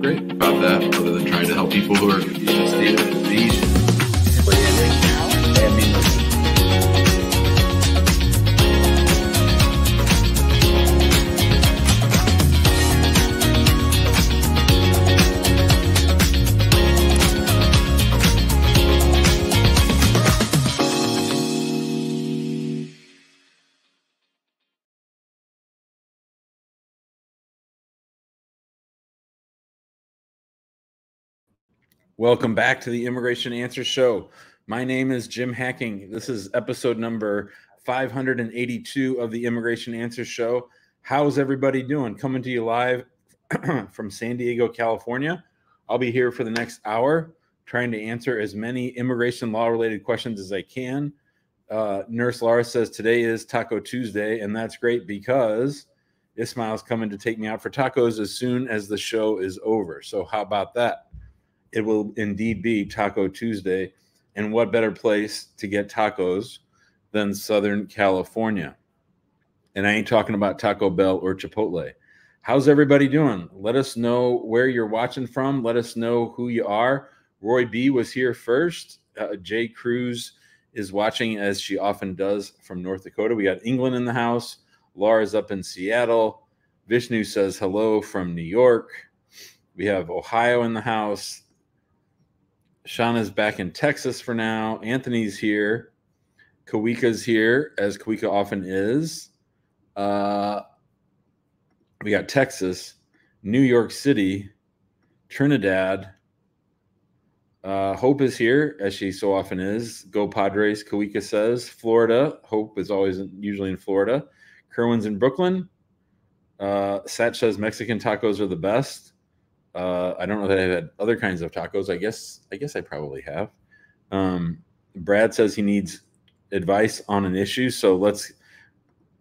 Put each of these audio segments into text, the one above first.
great about that, other than trying to help people who are in a state of disease. But yeah, right now, I mean, Welcome back to the Immigration Answer Show. My name is Jim Hacking. This is episode number 582 of the Immigration Answer Show. How's everybody doing? Coming to you live from San Diego, California. I'll be here for the next hour trying to answer as many immigration law related questions as I can. Uh, Nurse Laura says today is Taco Tuesday, and that's great because Ismail's coming to take me out for tacos as soon as the show is over. So, how about that? It will indeed be Taco Tuesday. And what better place to get tacos than Southern California? And I ain't talking about Taco Bell or Chipotle. How's everybody doing? Let us know where you're watching from. Let us know who you are. Roy B was here first. Uh, Jay Cruz is watching as she often does from North Dakota. We got England in the house. Laura's up in Seattle. Vishnu says hello from New York. We have Ohio in the house. Shauna's back in Texas for now. Anthony's here. Kawika's here, as Kawika often is. Uh, we got Texas, New York City, Trinidad. Uh, Hope is here, as she so often is. Go Padres, Kawika says. Florida. Hope is always usually in Florida. Kerwin's in Brooklyn. Uh, says Mexican tacos are the best. Uh, I don't know that I've had other kinds of tacos. I guess I guess I probably have. Um, Brad says he needs advice on an issue, so let's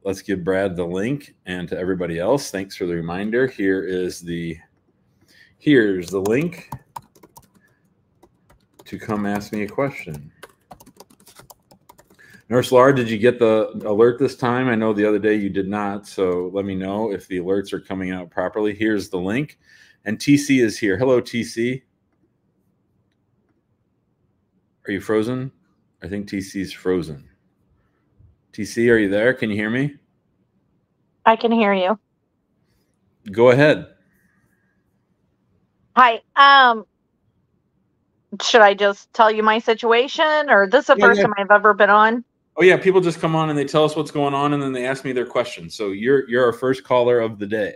let's give Brad the link and to everybody else. Thanks for the reminder. Here is the here's the link to come ask me a question. Nurse Laura, did you get the alert this time? I know the other day you did not, so let me know if the alerts are coming out properly. Here's the link. And TC is here. Hello, TC. Are you frozen? I think TC's frozen. TC, are you there? Can you hear me? I can hear you. Go ahead. Hi. Um should I just tell you my situation or this is the Yeah, first yeah. time I've ever been on? Oh yeah, people just come on and they tell us what's going on and then they ask me their questions. So you're you're our first caller of the day.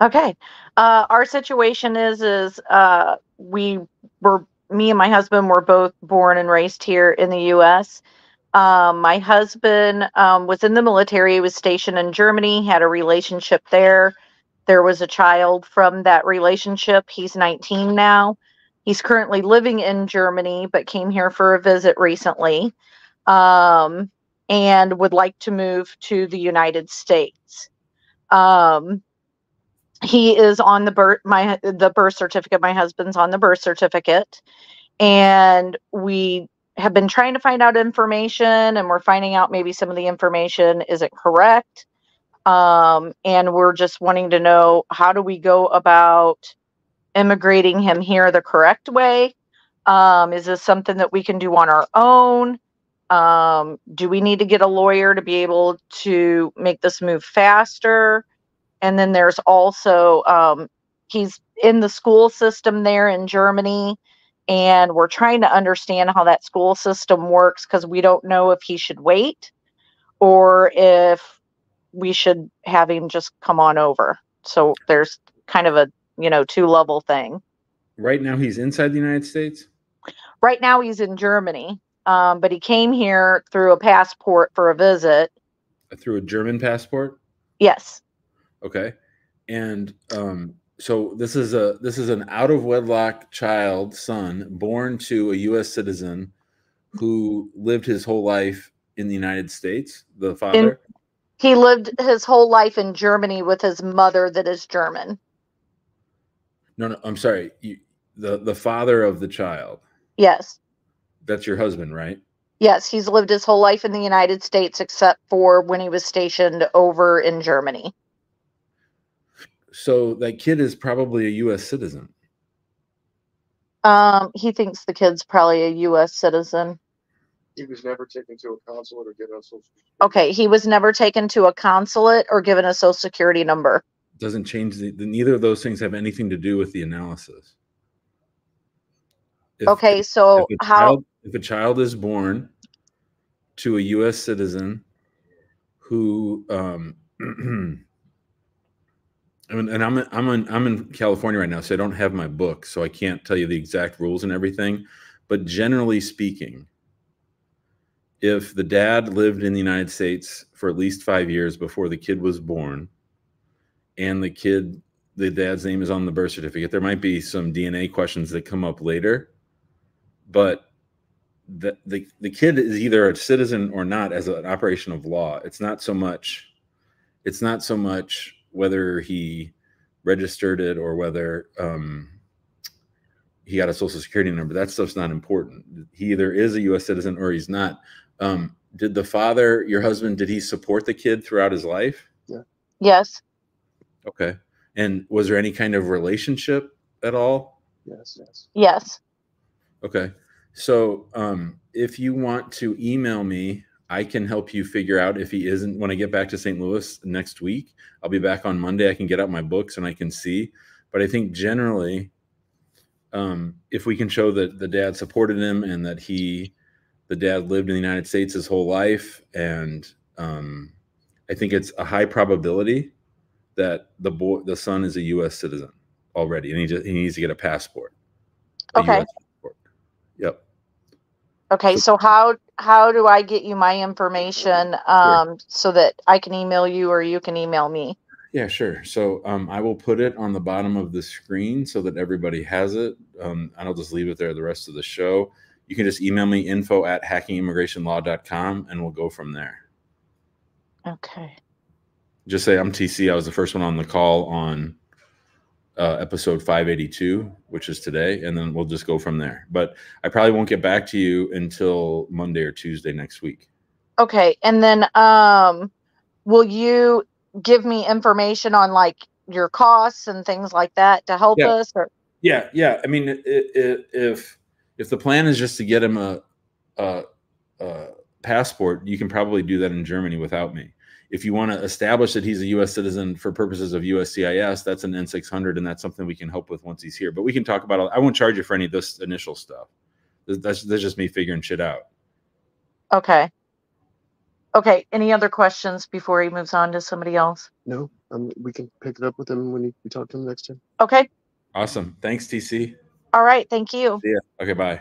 Okay. Uh our situation is is uh we were me and my husband were both born and raised here in the US. Um my husband um was in the military, he was stationed in Germany, had a relationship there. There was a child from that relationship. He's 19 now. He's currently living in Germany, but came here for a visit recently, um, and would like to move to the United States. Um, he is on the birth my the birth certificate. My husband's on the birth certificate, and we have been trying to find out information, and we're finding out maybe some of the information isn't correct. Um, and we're just wanting to know how do we go about immigrating him here the correct way? Um, is this something that we can do on our own? Um, do we need to get a lawyer to be able to make this move faster? And then there's also, um, he's in the school system there in Germany, and we're trying to understand how that school system works because we don't know if he should wait or if we should have him just come on over. So there's kind of a you know two level thing Right now he's inside the United States. right now he's in germany um, but he came here through a passport for a visit Through a German passport. yes Okay. And um, so this is a this is an out of wedlock child son born to a U.S. citizen who lived his whole life in the United States. The father. he lived his whole life in germany with his mother that is german no, no, I'm sorry. You, the the father of the child. yes That's your husband, right? yes he's lived his whole life in the united states except for when he was stationed over in germany So that kid is probably a U.S. citizen. Um, he thinks the kid's probably a U.S. citizen. He was never taken to a consulate or given a social. Security. Okay, he was never taken to a consulate or given a social security number. Doesn't change the, the neither of those things have anything to do with the analysis. If- Okay, so if how? child, if a child is born to a U.S. citizen who, um, And I'm I'm in I'm in California right now, so I don't have my book, so I can't tell you the exact rules and everything. But generally speaking, if the dad lived in the United States for at least five years before the kid was born, and the kid, the dad's name is on the birth certificate, there might be some DNA questions that come up later but the, the the kid is either a citizen or not as an operation of law it's not so much it's not so much whether he registered it or whether um, he got a social security number that stuff's not important he either is a us citizen or he's not um, did the father your husband did he support the kid throughout his life Yeah. Yes. okay and was there any kind of relationship at all Yes, yes. Yes. Okay. So um, if you want to email me, I can help you figure out if he isn't. When I get back to St. Louis next week, I'll be back on Monday. I can get out my books and I can see. But I think generally, um, if we can show that the dad supported him and that he, the dad lived in the United States his whole life, and um, I think it's a high probability that the boy, the son, is a U.S. citizen already, and he just he needs to get a passport. a Okay. Passport. Yep. Okay, So- how how do I get you my information um so that I can email you or you can email me? Yeah, sure. So um, I will put it on the bottom of the screen so that everybody has it. Um, and I'll just leave it there the rest of the show. You can just email me info at hackingimmigrationlaw.com and we'll go from there. Okay. Just say I'm TC. I was the first one on the call on uh, episode 582, which is today. And then we'll just go from there. But I probably won't get back to you until Monday or Tuesday next week. Okay, and then um will you give me information on like your costs and things like that to help Yeah. us or Yeah, yeah. I mean, i i if if the plan is just to get him a, a, a passport, you can probably do that in Germany without me. If you want to establish that he's a U.S. citizen for purposes of USCIS, that's an N600, and that's something we can help with once he's here. But we can talk about. it. I won't charge you for any of this initial stuff. That's that's, that's just me figuring shit out. Okay. Okay, any other questions before he moves on to somebody else? No, um, we can pick it up with him when he, we talk to him next time. Okay. Awesome. Thanks, TC. All right, thank you. Yeah. Okay. Bye. I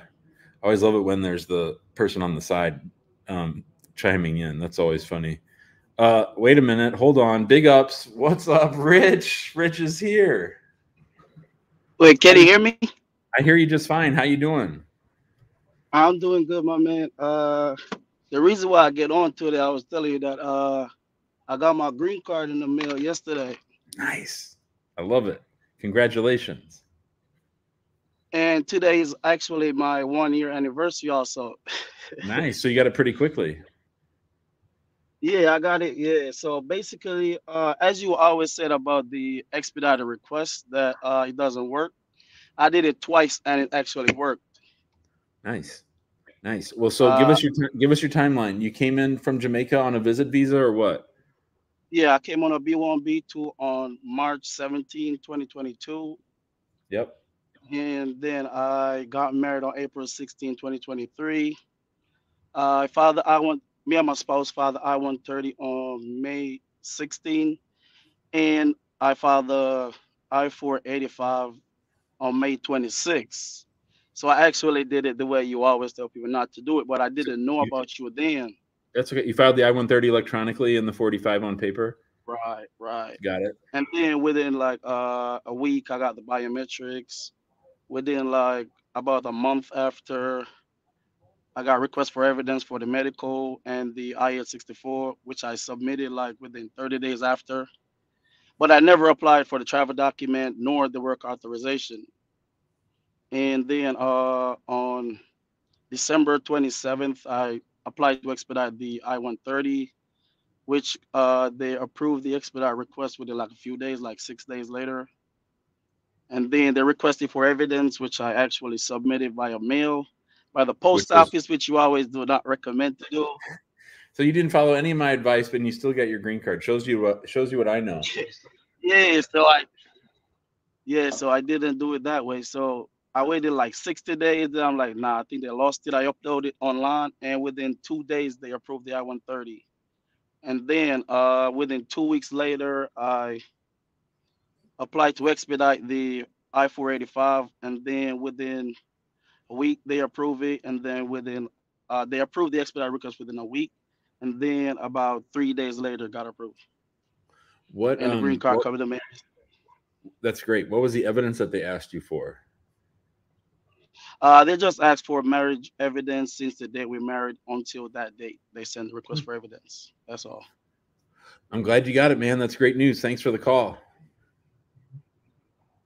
always love it when there's the person on the side um, chiming in. That's always funny. Uh, wait a minute. Hold on. Big ups. What's up, Rich? Rich is here. Wait, can you hear me? I hear you just fine. How you doing? I'm doing good, my man. Uh, the reason why I get on to that, I was telling you that uh, I got my green card in the mail yesterday, Nice. I love it. Congratulations. and today is actually my one year anniversary. Also, Nice. So you got it pretty quickly. Yeah, I got it. Yeah. So basically, uh, as you always said about the expedited request that uh, it doesn't work, I did it twice and it actually worked. Nice. Nice. Well, so give us your ti- give us your timeline. You came in from Jamaica on a visit visa or what? Yeah, I came on a B1, B2 on March 17, 2022. Yep. and then I got married on April 16, 2023. Uh, father I went me and my spouse father I 130 on May 16, and I father I 485 on May 26. So I actually did it the way you always tell people not to do it, but I didn't know about you then. That's okay. You filed the I-130 electronically and the 45 on paper. Right, right. Got it. And then within like uh, a week, I got the biometrics. Within like about a month after, I got requests for evidence for the medical and the IL-64, which I submitted like within 30 days after. But I never applied for the travel document nor the work authorization. And then uh, on December 27th, I applied to expedite the I-130. which uh, they approved the expedite request within like a few days, like six days later. And then they requested for evidence, which I actually submitted via mail, by the post Which was- office, which you always do not recommend to do. So you didn't follow any of my advice, but you still got your green card. Shows you what shows you what I know. yeah, so I yeah, so I didn't do it that way. So I waited like 60 days. Then I'm like, nah, I think they lost it. I uploaded it online, and within two days they approved the I-130. And then uh within two weeks later, I applied to expedite the I-485, and then within a week they approve it, and then within uh they approved the expedite request within a week, and then about three days later got approved, What and the green um, card what- coming to me. that's great. What was the evidence that they asked you for? Uh, they just asked for marriage evidence since the day we married until that date. They send a request for evidence. That's all. I'm glad you got it, man. That's great news. Thanks for the call.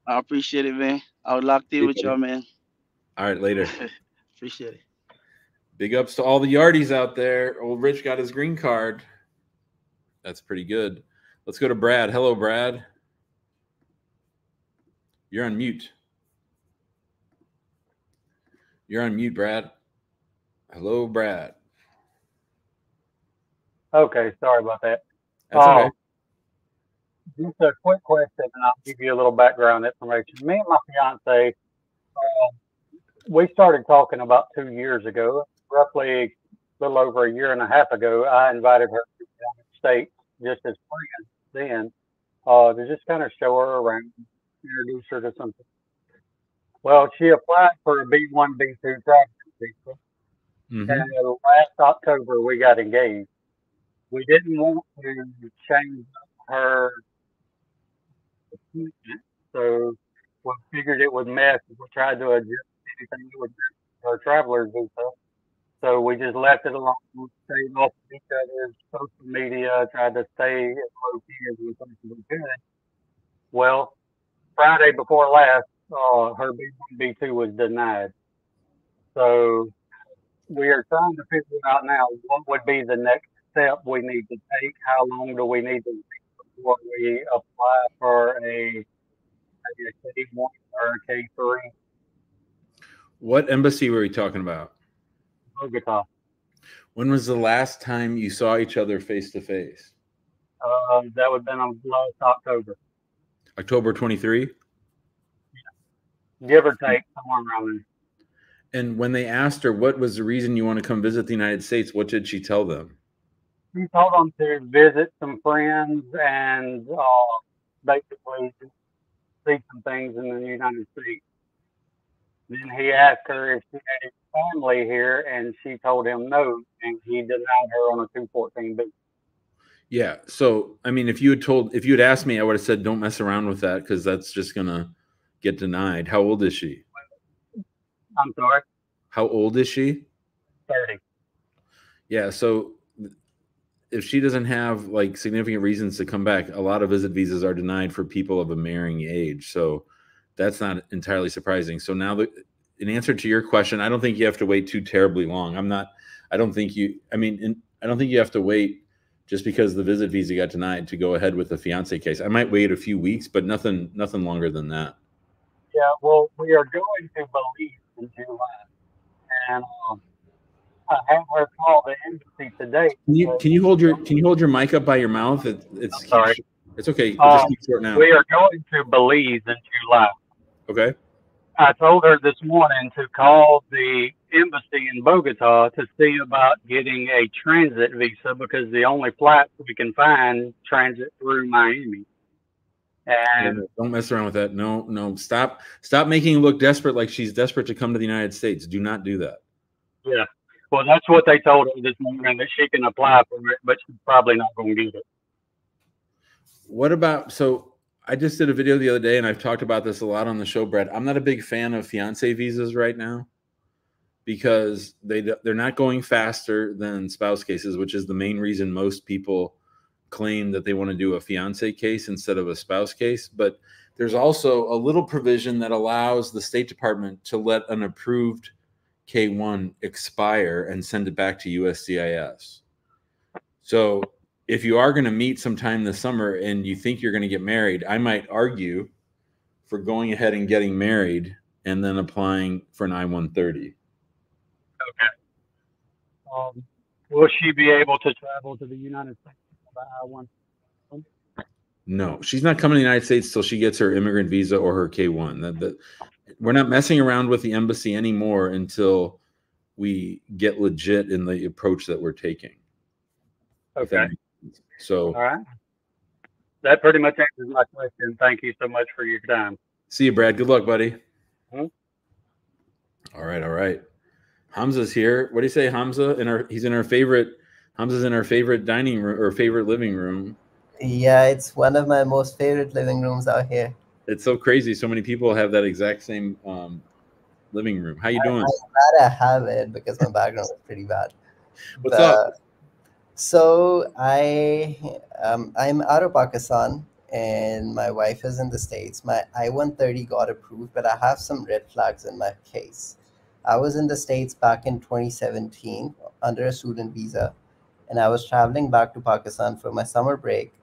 I appreciate it, man. I was locked in with y'all, man. All right, later. Appreciate it. Big ups to all the yardies out there. Old Rich got his green card. That's pretty good. Let's go to Brad. Hello, Brad. You're on mute. You're on mute, Brad. Hello, Brad. Okay, sorry about that. That's Oh, okay. Just a quick question, and I'll give you a little background information. Me and my fiance, uh, we started talking about two years ago, roughly a little over a year and a half ago. I invited her to the United States just as friends then, uh, to just kind of show her around, introduce her to something. Well, she applied for a B1, B2 travel visa. Mhm. And last October, we got engaged. We didn't want to change her appointment, so we figured it would mess if we tried to adjust anything with her traveler's visa. So we just left it alone, stayed off of each other's social media, tried to stay as low key as we possibly could. Well, Friday before last, uh, her B1, B2 was denied. So we are trying to figure out now what would be the next step we need to take. How long do we need to wait before we apply for a, a K one or a K three What embassy were we talking about? Bogota? When was the last time you saw each other face to face? Uh, that would have been on last October, October 23? give or take somewhere around there. And when they asked her what was the reason you want to come visit the United States, what did she tell them? She told them to visit some friends and uh, basically see some things in the United States. Then he asked her if she had family here, and she told him no, and he denied her on a 214 B. Yeah. So, I mean, if you had told, if you had asked me, I would have said, don't mess around with that because that's just going to get denied. How old is she? I'm sorry, How old is she? 30. Yeah. So, if she doesn't have like significant reasons to come back, a lot of visit visas are denied for people of a marrying age. So, that's not entirely surprising. So, now that in answer to your question, I don't think you have to wait too terribly long. I'm not, I don't think you, I mean, in, I don't think you have to wait just because the visit visa got denied to go ahead with the fiance case. I might wait a few weeks, but nothing, nothing longer than that. Yeah, well, we are going to Belize in July, and um, I have her call the embassy today. Can you, can you hold your, can you hold your mic up by your mouth? It, it's, I'm sorry. it's okay. Um, just keep short now. We are going to Belize in July. Okay. I told her this morning to call the embassy in Bogota to see about getting a transit visa because the only flights we can find transit through Miami. And Yeah, don't mess around with that. No, no, stop, stop making it look desperate like she's desperate to come to the United States. Do not do that. yeah, well, that's what they told her this morning that she can apply for it, but she's probably not going to get it. What about so I just did a video the other day and I've talked about this a lot on the show, Brett. I'm not a big fan of fiance visas right now because they they're not going faster than spouse cases, which is the main reason most people claim that they want to do a fiance case instead of a spouse case, but there's also a little provision that allows the State Department to let an approved K1 expire and send it back to USCIS. So if you are going to meet sometime this summer and you think you're going to get married, I might argue for going ahead and getting married and then applying for an I 130. Um, will she be able to travel to the United States by I one? No, she's not coming to the United States till she gets her immigrant visa or her K one. That, that we're not messing around with the embassy anymore until we get legit in the approach that we're taking. Okay. Makes sense. So All right. That pretty much answers my question. Thank you so much for your time. see you, Brad. Good luck, buddy. Mhm. All right, all right. Hamza's here. What do you say, Hamza? In our he's in our favorite. Hamza's in our favorite dining room or favorite living room. Yeah, it's one of my most favorite living rooms out here. It's so crazy. So many people have that exact same um, living room. How you doing? I Glad I have it because my background is pretty bad. What's up? So I um, I'm out of Pakistan and my wife is in the States. My I-130 got approved, but I have some red flags in my case. I was in the States back in 2017 under a student visa, and I was traveling back to Pakistan for my summer break.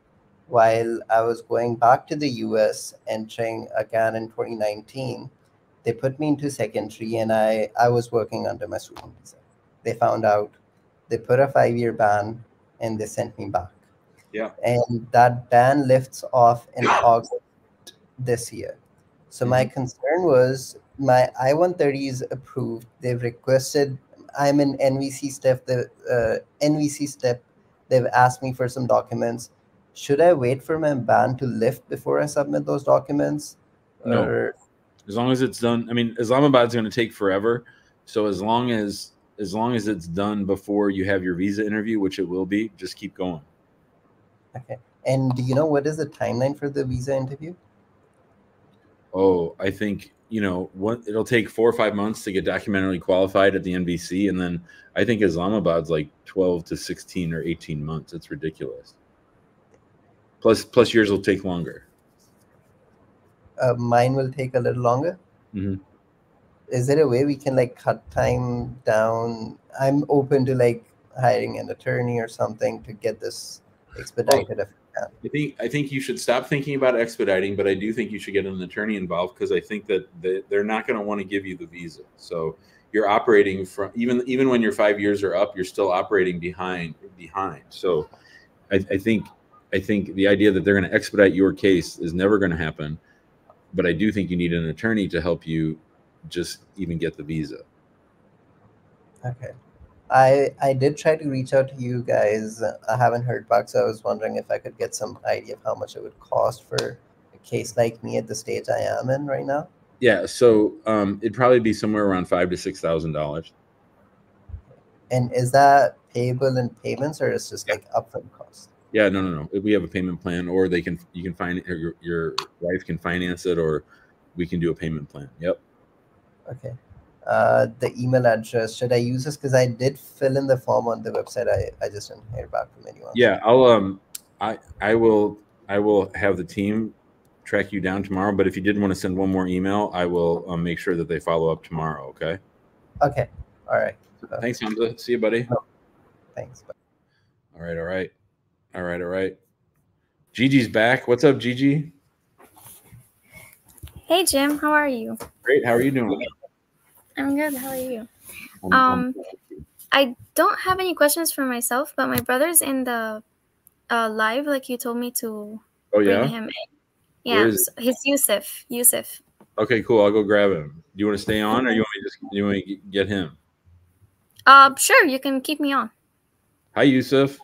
While I was going back to the US, entering again in 2019, they put me into secondary and I, I was working under my student visa. They found out, they put a five year ban, and they sent me back. Yeah. And that ban lifts off in August this year. So my concern was my I-130 is approved. They've requested. I'm in NVC step. The uh, NVC step. They've asked me for some documents. Should I wait for my ban to lift before I submit those documents? No. Or- as long as it's done i mean islamabad's going to take forever so as long as as long as it's done before you have your visa interview which it will be just keep going okay. And do you know what is the timeline for the visa interview? oh i think you know what it'll take four or five months to get documentarily qualified at the NVC and then i think islamabad's like 12 to 16 or 18 months it's ridiculous plus plus yours will take longer Uh, mine will take a little longer. Mhm. Is there a way we can like cut time down? I'm open to like hiring an attorney or something to get this expedited. if we can. I think I think you should stop thinking about expediting, but I do think you should get an attorney involved because I think that they, they're not going to want to give you the visa. So you're operating from even even when your five years are up, you're still operating behind behind. So I, I think I think the idea that they're going to expedite your case is never going to happen. But I do think you need an attorney to help you just even get the visa. Okay. I I did try to reach out to you guys. I haven't heard back, so I was wondering if I could get some idea of how much it would cost for a case like me at the stage I am in right now. Yeah, so um, it'd probably be somewhere around five to six thousand dollars. And is that payable in payments or is just like upfront cost? Yeah, no, no, no. We have a payment plan, or they can you can find your your wife can finance it, or we can do a payment plan. Yep. Okay. Uh, the email address should I use this because I did fill in the form on the website. I, I just didn't hear back from anyone. Yeah, I'll um, I I will I will have the team track you down tomorrow. But if you did want to send one more email, I will um, make sure that they follow up tomorrow. Okay. Okay. All right. Thanks, Hamza. See you, buddy. Thanks. Bye. All right, all right, all right, all right. Gigi's back. What's up, Gigi? Hey Jim, how are you? Great. How are you doing? I'm good. How are you? I'm- Um, I don't have any questions for myself, but my brother's in the uh, live, like you told me to oh bring yeah. him in. Yeah, is so he's Yusuf. Yusuf. Okay, cool. I'll go grab him. Do you want to stay on, or you want me just you want to get him? Uh, sure, you can keep me on. Hi, Yusuf.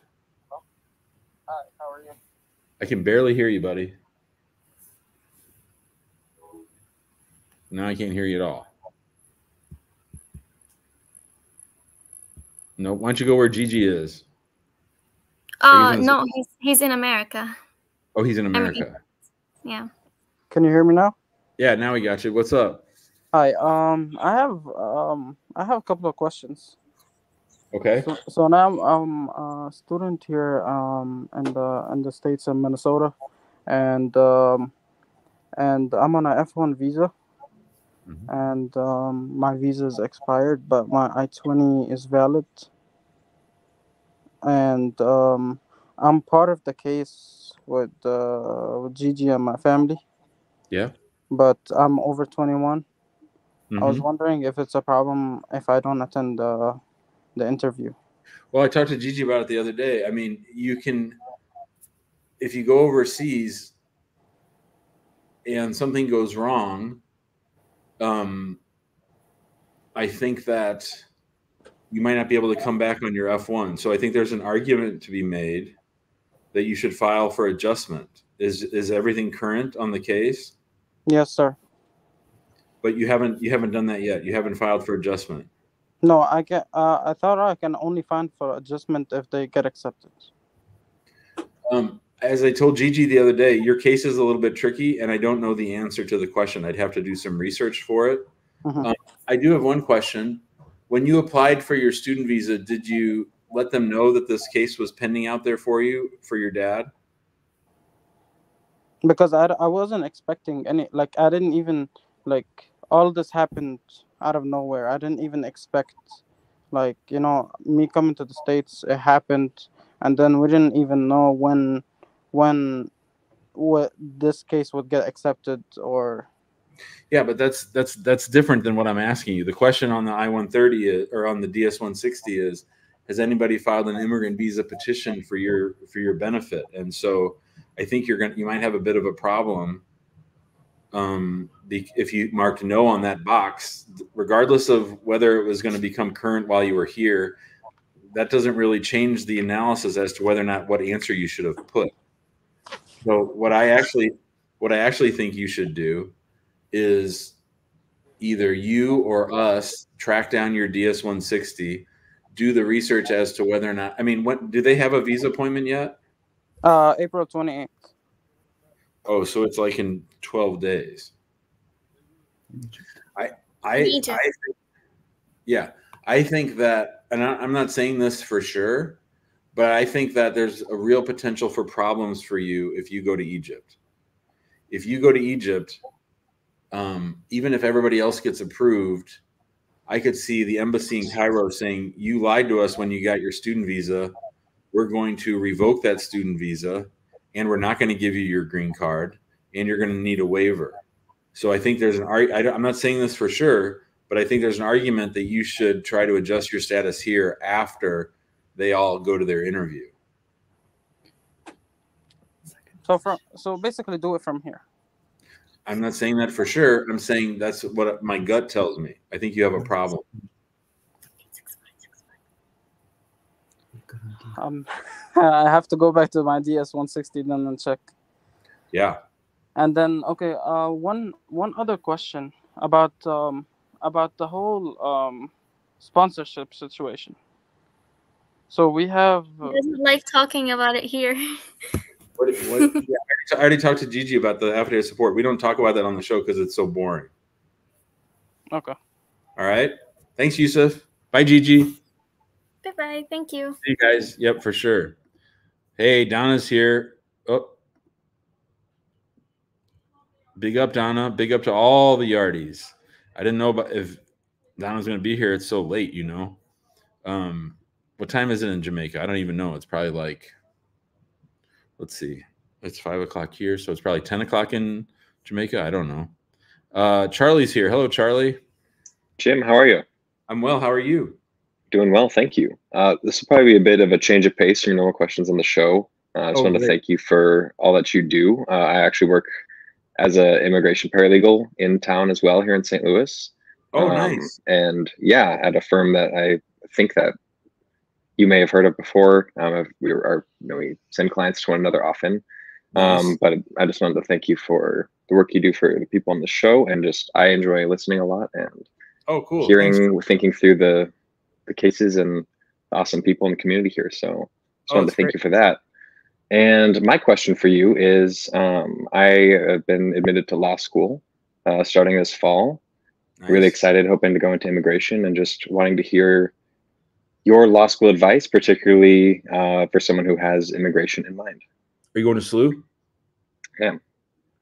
Hi, how are you? I can barely hear you, buddy. Now I can't hear you at all. No, why don't you go where Gigi is? Are Uh, you gonna no, he's he's in America. Oh, he's in mean- America. Yeah. Can you hear me now? Yeah, now we got you. What's up? Hi. Um, I have um, I have a couple of questions. Okay. So, so now I'm, I'm a student here um in the in the states in Minnesota, and um, and I'm on a F1 visa, Mhm. and um, my visa is expired, but my I-20 is valid. And um, I'm part of the case with uh, with Gigi and my family, Yeah. but I'm over 21. I was Mhm. wondering if it's a problem if I don't attend the the interview. Well, I talked to Gigi about it the other day. I mean, you can, if you go overseas and something goes wrong, um, I think that you might not be able to come back on your F1. So I think there's an argument to be made that you should file for adjustment. Is is everything current on the case? Yes, sir. But you haven't you haven't done that yet. You haven't filed for adjustment. No, I can. Uh, I thought I can only find for adjustment if they get accepted. Um, as I told Gigi the other day, your case is a little bit tricky, and I don't know the answer to the question. I'd have to do some research for it. Mhm. Um, I do have one question. When you applied for your student visa, did you let them know that this case was pending out there for you for your dad? because I, I wasn't expecting any like I didn't even like all this happened out of nowhere. I didn't even expect like you know me coming to the states. It happened, and then we didn't even know when when what this case would get accepted or Yeah, but that's that's that's different than what I'm asking you. The question on the I-130 is, or on the DS-160 is, has anybody filed an immigrant visa petition for your for your benefit? And so, I think you're gonna you might have a bit of a problem um, if you marked no on that box, regardless of whether it was going to become current while you were here. That doesn't really change the analysis as to whether or not what answer you should have put. So what I actually what I actually think you should do is either you or us track down your DS 160, do the research as to whether or not. I mean, what do they have a visa appointment yet? uh April twenty eighth. Oh, so it's like in 12 days. I I, I think, yeah, I think that, and I, I'm not saying this for sure, but I think that there's a real potential for problems for you if you go to Egypt. If you go to Egypt, um, even if everybody else gets approved, I could see the embassy in Cairo saying, "You lied to us when you got your student visa. We're going to revoke that student visa, and we're not going to give you your green card, and you're going to need a waiver." So I think there's an ar- I'm not saying this for sure, but I think there's an argument that you should try to adjust your status here after they all go to their interview. So from so basically do it from here. I'm not saying that for sure. I'm saying that's what my gut tells me. I think you have a problem. Um, I have to go back to my DS one sixty then and check. Yeah. And then okay, uh, one one other question about um about the whole um sponsorship situation. So we have uh, He doesn't like talking about it here. What, what, yeah, I already t- I already talked to Gigi about the affidavit support. We don't talk about that on the show because it's so boring. okay. All right. Thanks, Yusuf. Bye, Gigi. bye bye. Thank you. See you guys. Yep, for sure. Hey, Donna's here. Oh. Big up, Donna. Big up to all the yardies. I didn't know about if Donna's going to be here. It's so late, you know. Um, what time is it in Jamaica? I don't even know. It's probably like, let's see, it's five o'clock here, so it's probably ten o'clock in Jamaica. I don't know. Uh, Charlie's here. Hello, Charlie. Jim, how are you? I'm well. How are you? Doing well, thank you. Uh, this will probably be a bit of a change of pace from your normal questions on the show. Uh, I just Oh, wanted to thank you for all that you do. Uh, I actually work as an immigration paralegal in town as well here in St. Louis. Oh, Um, nice. And yeah, at a firm that I think that you may have heard of before. Um, we are, you know, we send clients to one another often. Um, Nice. but I just wanted to thank you for the work you do for the people on the show, and just I enjoy listening a lot and Oh, cool. hearing, Thanks. thinking through the the cases and the awesome people in the community here. So just Oh, wanted to thank great. you for that. And my question for you is, um, I have been admitted to law school uh, starting this fall. Really excited, hoping to go into immigration, and just wanting to hear your law school advice, particularly uh, for someone who has immigration in mind. Are you going to SLU? I am.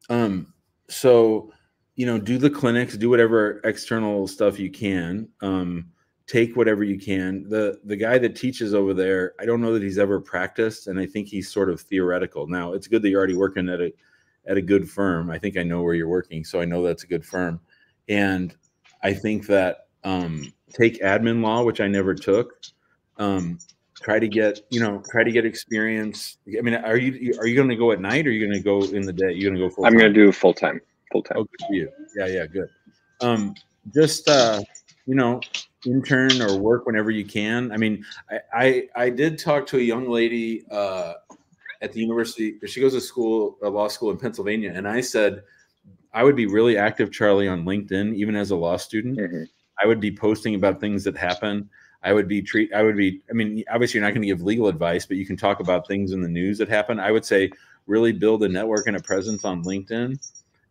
Um, so you know, do the clinics, do whatever external stuff you can. Um, take whatever you can. The the guy that teaches over there, I don't know that he's ever practiced, and I think he's sort of theoretical. Now it's good that you're already working at a at a good firm. I think I know where you're working, so I know that's a good firm. And I think that um, take admin law, which I never took. Um, try to get you know try to get experience. I mean, are you are you going to go at night or are you going to go in the day? You're going to go full. I'm going to do full time. Full time. Oh, good for you. Yeah, yeah, good. Um, just uh, you know, intern or work whenever you can. I mean, I I, I did talk to a young lady uh, at the university. She goes to school, a law school in Pennsylvania, and I said I would be really active, Charlie, on LinkedIn, even as a law student. Mhm. I would be posting about things that happen. I would be treat. I would be. I mean, obviously, you're not going to give legal advice, but you can talk about things in the news that happen. I would say really build a network and a presence on LinkedIn.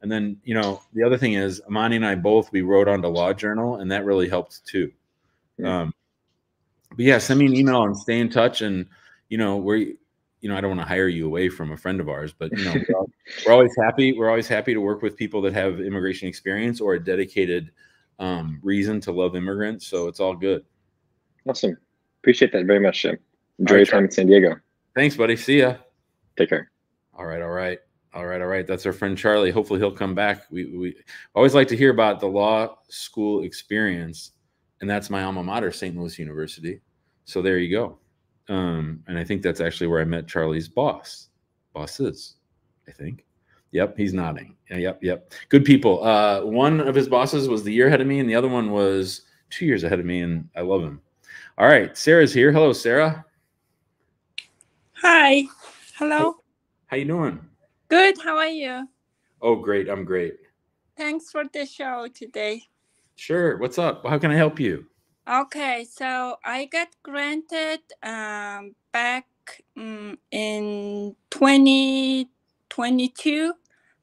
And then, you know, the other thing is, Amani and I both we wrote on to Law Journal, and that really helped too. Yeah. Um, but yeah, send me an email and stay in touch. And you know, we're you know, I don't want to hire you away from a friend of ours, but you know, we're always happy. We're always happy to work with people that have immigration experience or a dedicated um, reason to love immigrants. So it's all good. Awesome. Appreciate that very much, Jim. Enjoy All your right, time in San Diego. Thanks, buddy. See ya. Take care. All right, all right, all right, all right. That's our friend Charlie. Hopefully, he'll come back. We we always like to hear about the law school experience, and that's my alma mater, St. Louis University. So there you go. Um, and I think that's actually where I met Charlie's boss. Bosses, I think. Yep, he's nodding. Yeah, Yep, yep. Good people. Uh, one of his bosses was the year ahead of me, and the other one was two years ahead of me, and I love him. All right, Sarah's here. Hello, Sarah. Hi. Hello. How you doing? Good. How are you? Oh, great. I'm great. Thanks for the show today. Sure. What's up? How can I help you? Okay, so I got granted um, back um, in 2022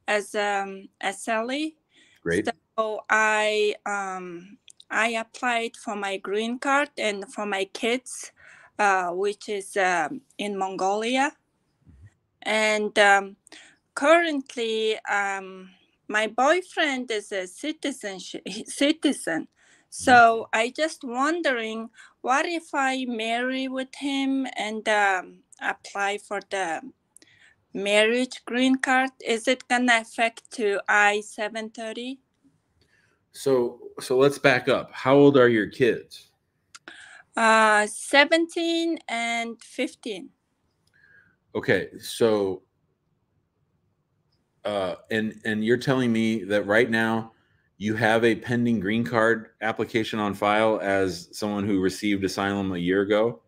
as um, SLE. Great. So I um, I applied for my green card and for my kids, uh, which is um, in Mongolia. And um, currently, um, my boyfriend is a citizen. Citizen. So I just wondering, what if I marry with him and um, apply for the marriage green card? Is it gonna affect to I seven thirty? So so let's back up. How old are your kids? Uh, seventeen and fifteen. Okay, so uh and and you're telling me that right now you have a pending green card application on file as someone who received asylum a year ago?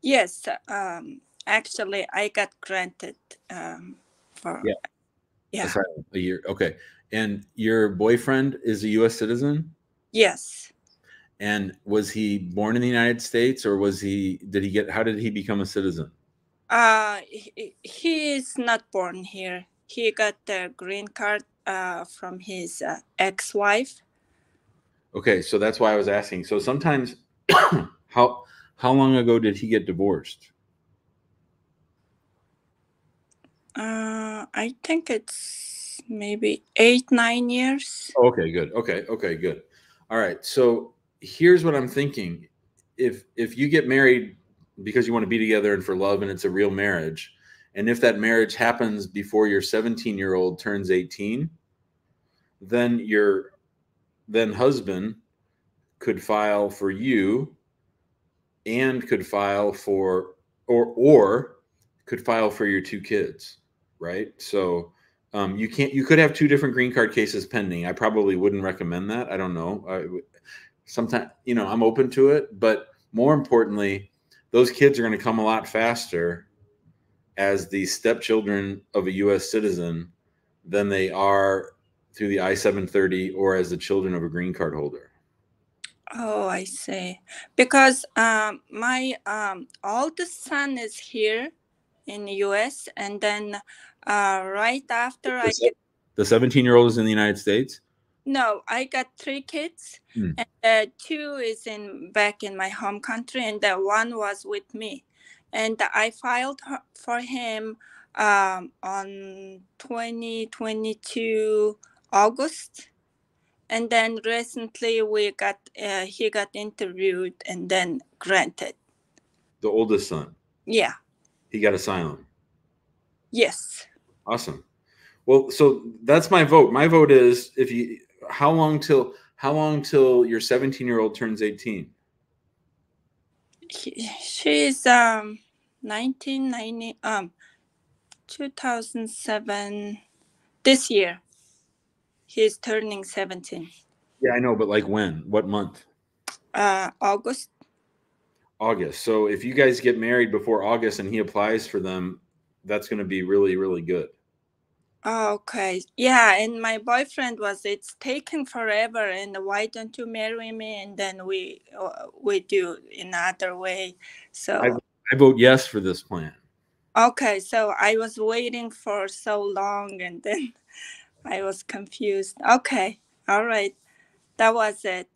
Yes. Um, actually, I got granted um, for Yeah. yeah. A year. Okay. And your boyfriend is a US citizen? Yes. And was he born in the United States or was he did he get how did he become a citizen? Uh, he, he is not born here. He got the green card uh, from his uh, ex-wife. Okay, so that's why I was asking. So sometimes how how long ago did he get divorced? Uh, I think it's maybe eight, nine years. Okay, good. Okay, okay, good. All right. So here's what I'm thinking. If if you get married because you want to be together and for love and it's a real marriage, and if that marriage happens before your 17 year old turns 18, then your then husband could file for you and could file for or or could file for your two kids, right? So um, you can't you could have two different green card cases pending. I probably wouldn't recommend that. I don't know. I, sometimes you know I'm open to it, but more importantly, those kids are going to come a lot faster as the stepchildren of a U.S. citizen than they are through the I-730 or as the children of a green card holder. Oh, I see. Because um, my um, oldest son is here in the U.S. and then uh, right after I get The 17 year old is in the United States. no, I got three kids, Hmm. and uh, two is in back in my home country, and the one was with me, and I filed for him um, on 2022 August, and then recently we got uh, he got interviewed and then granted. The oldest son. Yeah. He got asylum. Yes. Awesome. Well, so that's my vote. My vote is if you how long till how long till your 17 year old turns 18? He, she's um 1990 um 2007 this year. He's turning 17. Yeah, I know, but like when? What month? Uh August. August. So if you guys get married before August and he applies for them, that's going to be really really good. Oh, okay. Yeah, and my boyfriend was it's taking forever and why don't you marry me and then we uh, we do another way. So I, I vote yes for this plan. Okay, so I was waiting for so long and then I was confused. Okay, all right. That was it.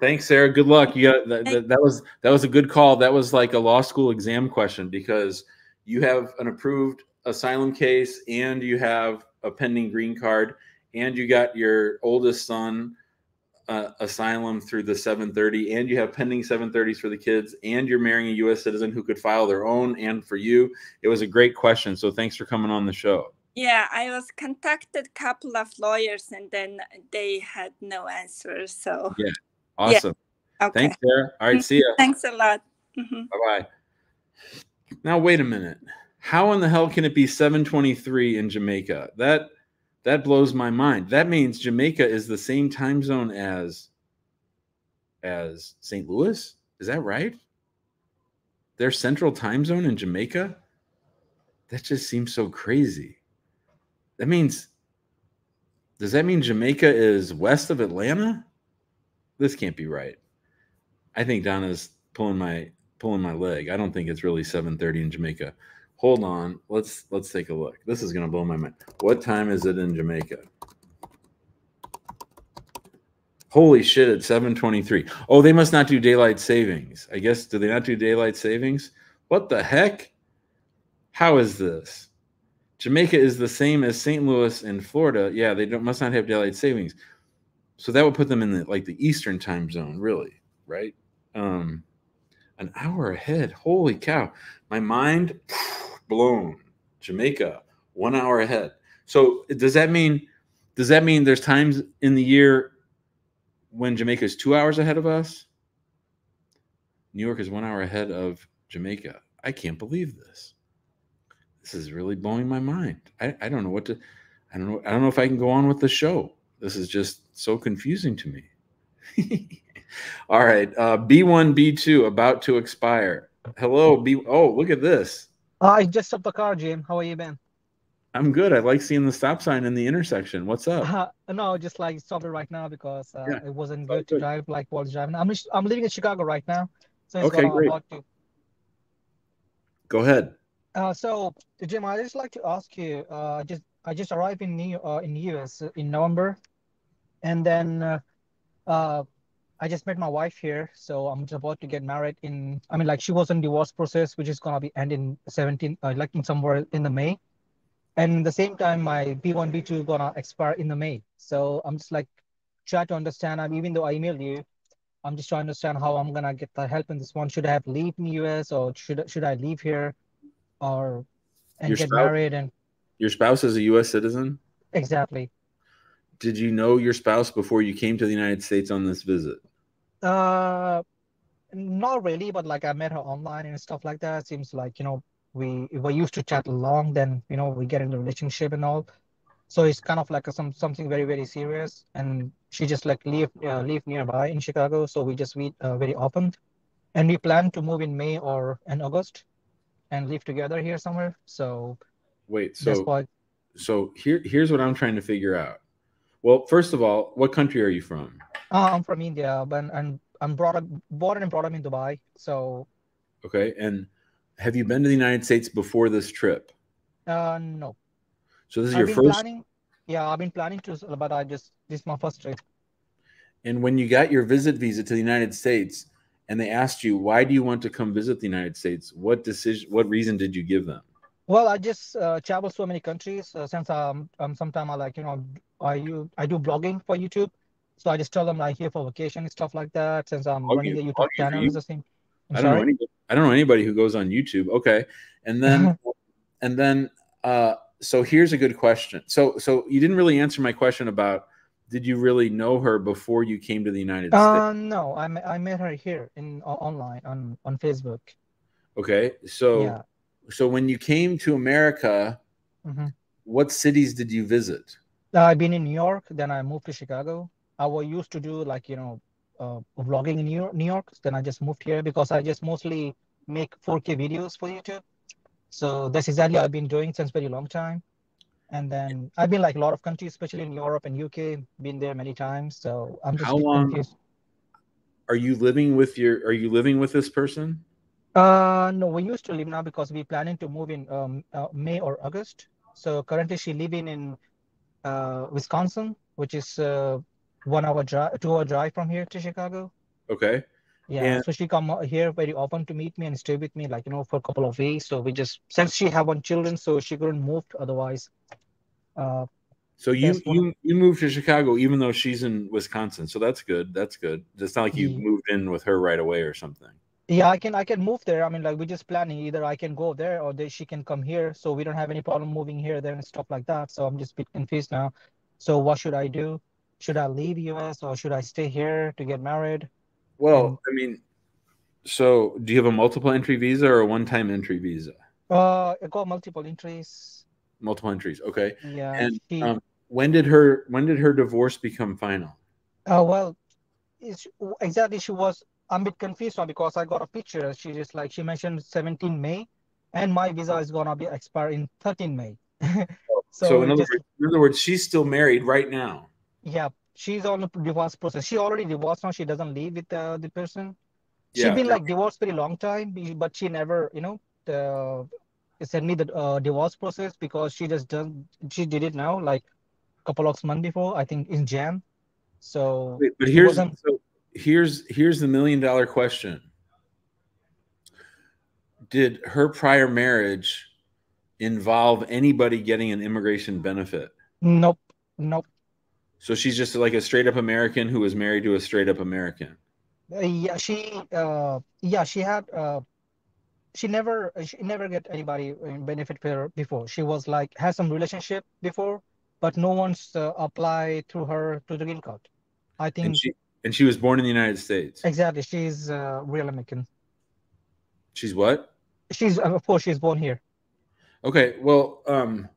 Thanks, Sarah. Good luck. You got that, that, that was that was a good call. That was like a law school exam question because you have an approved asylum case and you have a pending green card and you got your oldest son uh, asylum through the 730 and you have pending 730s for the kids and you're marrying a US citizen who could file their own and for you it was a great question so thanks for coming on the show Yeah, I was contacted couple of lawyers and then they had no answers. So yeah awesome okay. thanks Sarah all right see ya Thanks a lot. Mhm. bye-bye now wait a minute. How in the hell can it be 723 in Jamaica? That that blows my mind. That means Jamaica is the same time zone as as St. Louis? Is that right? Their central time zone in Jamaica? That just seems so crazy. That means does that mean Jamaica is west of Atlanta? This can't be right. I think Donna's pulling my pulling my leg. I don't think it's really 7:30 in Jamaica. Hold on. Let's let's take a look. This is going to blow my mind. What time is it in Jamaica? Holy shit, it's 7:23. Oh, they must not do daylight savings. I guess do they not do daylight savings? What the heck? How is this? Jamaica is the same as St. Louis and Florida. Yeah, they don't must not have daylight savings. So that would put them in the like the eastern time zone, really, right? Um an hour ahead. Holy cow. My mind blown. Jamaica, one hour ahead. So does that mean does that mean there's times in the year when Jamaica is two hours ahead of us? New York is one hour ahead of Jamaica. I can't believe this. This is really blowing my mind. I, I don't know what to I don't know I don't know if I can go on with the show. This is just so confusing to me. All right. Uh, B1, B2 about to expire. Hello, B. Oh, look at this. I just stopped the car, Jim. How are you, man? I'm good. I like seeing the stop sign in the intersection. What's up? Uh, no, just like stop it right now because uh, Yeah. it wasn't Oh, good to good. drive like while driving. I'm I'm living in Chicago right now, so it's Okay, gonna great. to. Go ahead. Uh, so Jim, I just like to ask you. Uh, just I just arrived in New uh, in US in November, and then uh, uh, I just met my wife here, so I'm just about to get married in. I mean, like she was in divorce process, which is gonna be end in 17, uh, like in somewhere in the May, and at the same time, my B1 B2 gonna expire in the May. So I'm just like try to understand. I'm even though I emailed you, I'm just trying to understand how I'm gonna get the help in this one. Should I have leave in the US or should should I leave here, or and Your get spouse- married and Your spouse is a U.S. citizen. exactly. Did you know your spouse before you came to the United States on this visit? Uh, not really, but like I met her online and stuff like that. Seems like, you know, we we used to chat long, then, you know, we get into relationship and all. So it's kind of like a, some something very, very serious. And she just like live uh, live nearby in Chicago, so we just meet uh, very often. And we plan to move in May or in August and live together here somewhere. So Wait. So why so here here's what I'm trying to figure out. Well, first of all, what country are you from? uh, I'm from India, but and I'm brought up born and brought up in Dubai. So Okay, and have you been to the United States before this trip? uh, no. So this is I've your first. planning. Yeah, I've been planning to, but I just this is my first trip. And when you got your visit visa to the United States, and they asked you why do you want to come visit the United States, what decision, what reason did you give them? Well, I just uh, travel so many countries uh, since um, um sometime I like you know I you I do vlogging for YouTube, So I just tell them like here for vacation and stuff like that. Since I'm Buggy- running a YouTube buggy for channel, you. is the same. I'm I don't know anybody. I don't know anybody who goes on YouTube. Okay, and then and then uh, so here's a good question. So so you didn't really answer my question about did you really know her before you came to the United States? Uh, no, I met, I met her here in online on on Facebook. Okay, so Yeah. so when you came to America, Mhm. what cities did you visit? Uh, I've been in New York, then I moved to Chicago. I was used to do like you know, uh, vlogging in New York, New York. Then I just moved here because I just mostly make 4K videos for YouTube. So that's exactly what I've been doing since very long time. And then I've been like a lot of countries, especially in Europe and UK. Been there many times. So I'm just How long confused. are you living with your? Are you living with this person? Uh, no, we used to live now because we're planning to move in um, uh, May or August. So currently she living in uh, Wisconsin, which is uh, one hour drive, two hour drive from here to Chicago. Okay, Yeah, And- so she come here very often to meet me and stay with me, like you know, for a couple of weeks. So we just since she have one children, so she couldn't move otherwise. Uh, so you you you moved to Chicago even though she's in Wisconsin. So that's good. That's good. It's not like you Ye- moved in with her right away or something. yeah, I can I can move there. I mean, like we're just planning either I can go there or they, she can come here. So we don't have any problem moving here, there, and stuff like that. So I'm just a bit confused now. So what should I do? Should I leave US or should I stay here to get married? Well, I mean, so do you have a multiple entry visa or a one time entry visa? Uh, I got multiple entries. Multiple entries. Okay. Yeah, And she. um, when did her when did her divorce become final? Uh, well, it's, exactly. She was. I'm a bit confused now because I got a picture. She just like she mentioned 17 May, and my visa is gonna be expire in 13 May. So, so in, other just words, in other words, she's still married right now. Yeah, she's on the divorce process. She already divorced now. She doesn't live with uh, the person. She's been like divorced for a long time, but she never, you know, uh, sent me the uh, divorce process because she just done. She did it now, like a couple of months before. I think in Jan. So Wait, but here's so here's here's the million dollar question. Did her prior marriage involve anybody getting an immigration benefit? Nope. Nope. So she's just like a straight up American who was married to a straight up American. Uh, yeah, she uh yeah, she had uh she never she never get anybody benefit for her before. She was like had some relationship before, but no one's uh, applied through her to the green card. I And think she and she was born in the United States. exactly she's uh, real American. She's what? She's of course she's born here. Okay, well, um,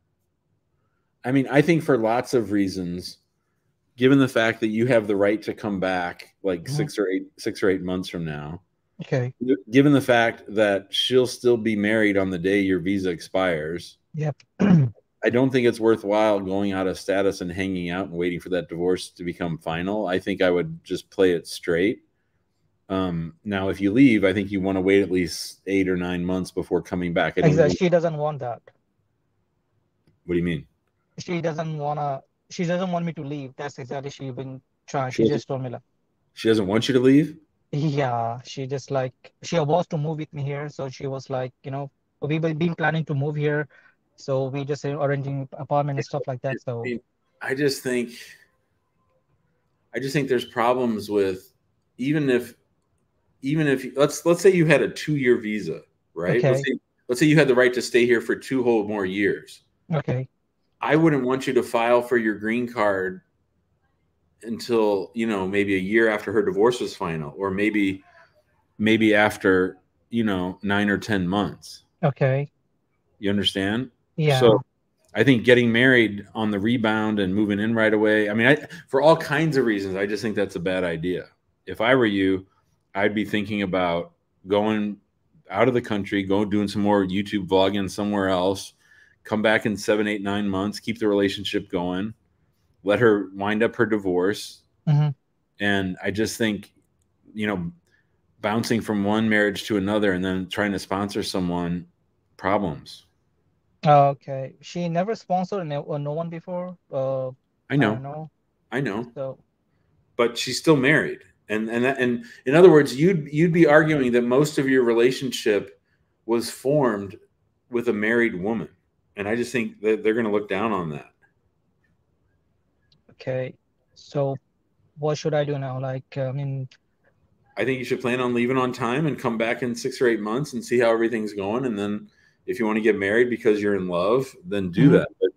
I mean, I think for lots of reasons, given the fact that you have the right to come back like Mhm. six or eight six or eight months from now, Okay. given the fact that she'll still be married on the day your visa expires, Yep. I don't think it's worthwhile going out of status and hanging out and waiting for that divorce to become final. I think I would just play it straight. Um, now, if you leave, I think you want to wait at least eight or nine months before coming back. Exactly. She doesn't want that. What do you mean? She doesn't wanna. She doesn't want me to leave. That's exactly she been trying. She She just told me like. She doesn't want you to leave? Yeah, she just like she was to move with me here, so she was like, you know, we've been planning to move here, so we just arranging apartment and stuff like that. So I just think I just think there's problems with even if even if let's let's say you had a two year visa, right? Let's, Okay. say, let's say you had the right to stay here for two whole more years. okay, I wouldn't want you to file for your green card until you know maybe a year after her divorce was final, or maybe maybe after you know nine or ten months. okay, You understand? yeah, So I think getting married on the rebound and moving in right away. I mean, I, for all kinds of reasons, I just think that's a bad idea. If I were you, I'd be thinking about going out of the country, go doing some more YouTube vlogging somewhere else, come back in seven, eight, nine months, keep the relationship going, let her wind up her divorce. Mhm. And I just think, you know, bouncing from one marriage to another and then trying to sponsor someone, problems. okay. She never sponsored no, uh, no one before. Uh, I know. don't know. I know. So but she's still married and and that, and in other words you'd you'd be arguing that most of your relationship was formed with a married woman and i just think that they're going to look down on that okay, so what should I do now? Like, I mean, I think you should plan on leaving on time and come back in six or eight months and see how everything's going. And then if you want to get married because you're in love, then do Mhm. that. But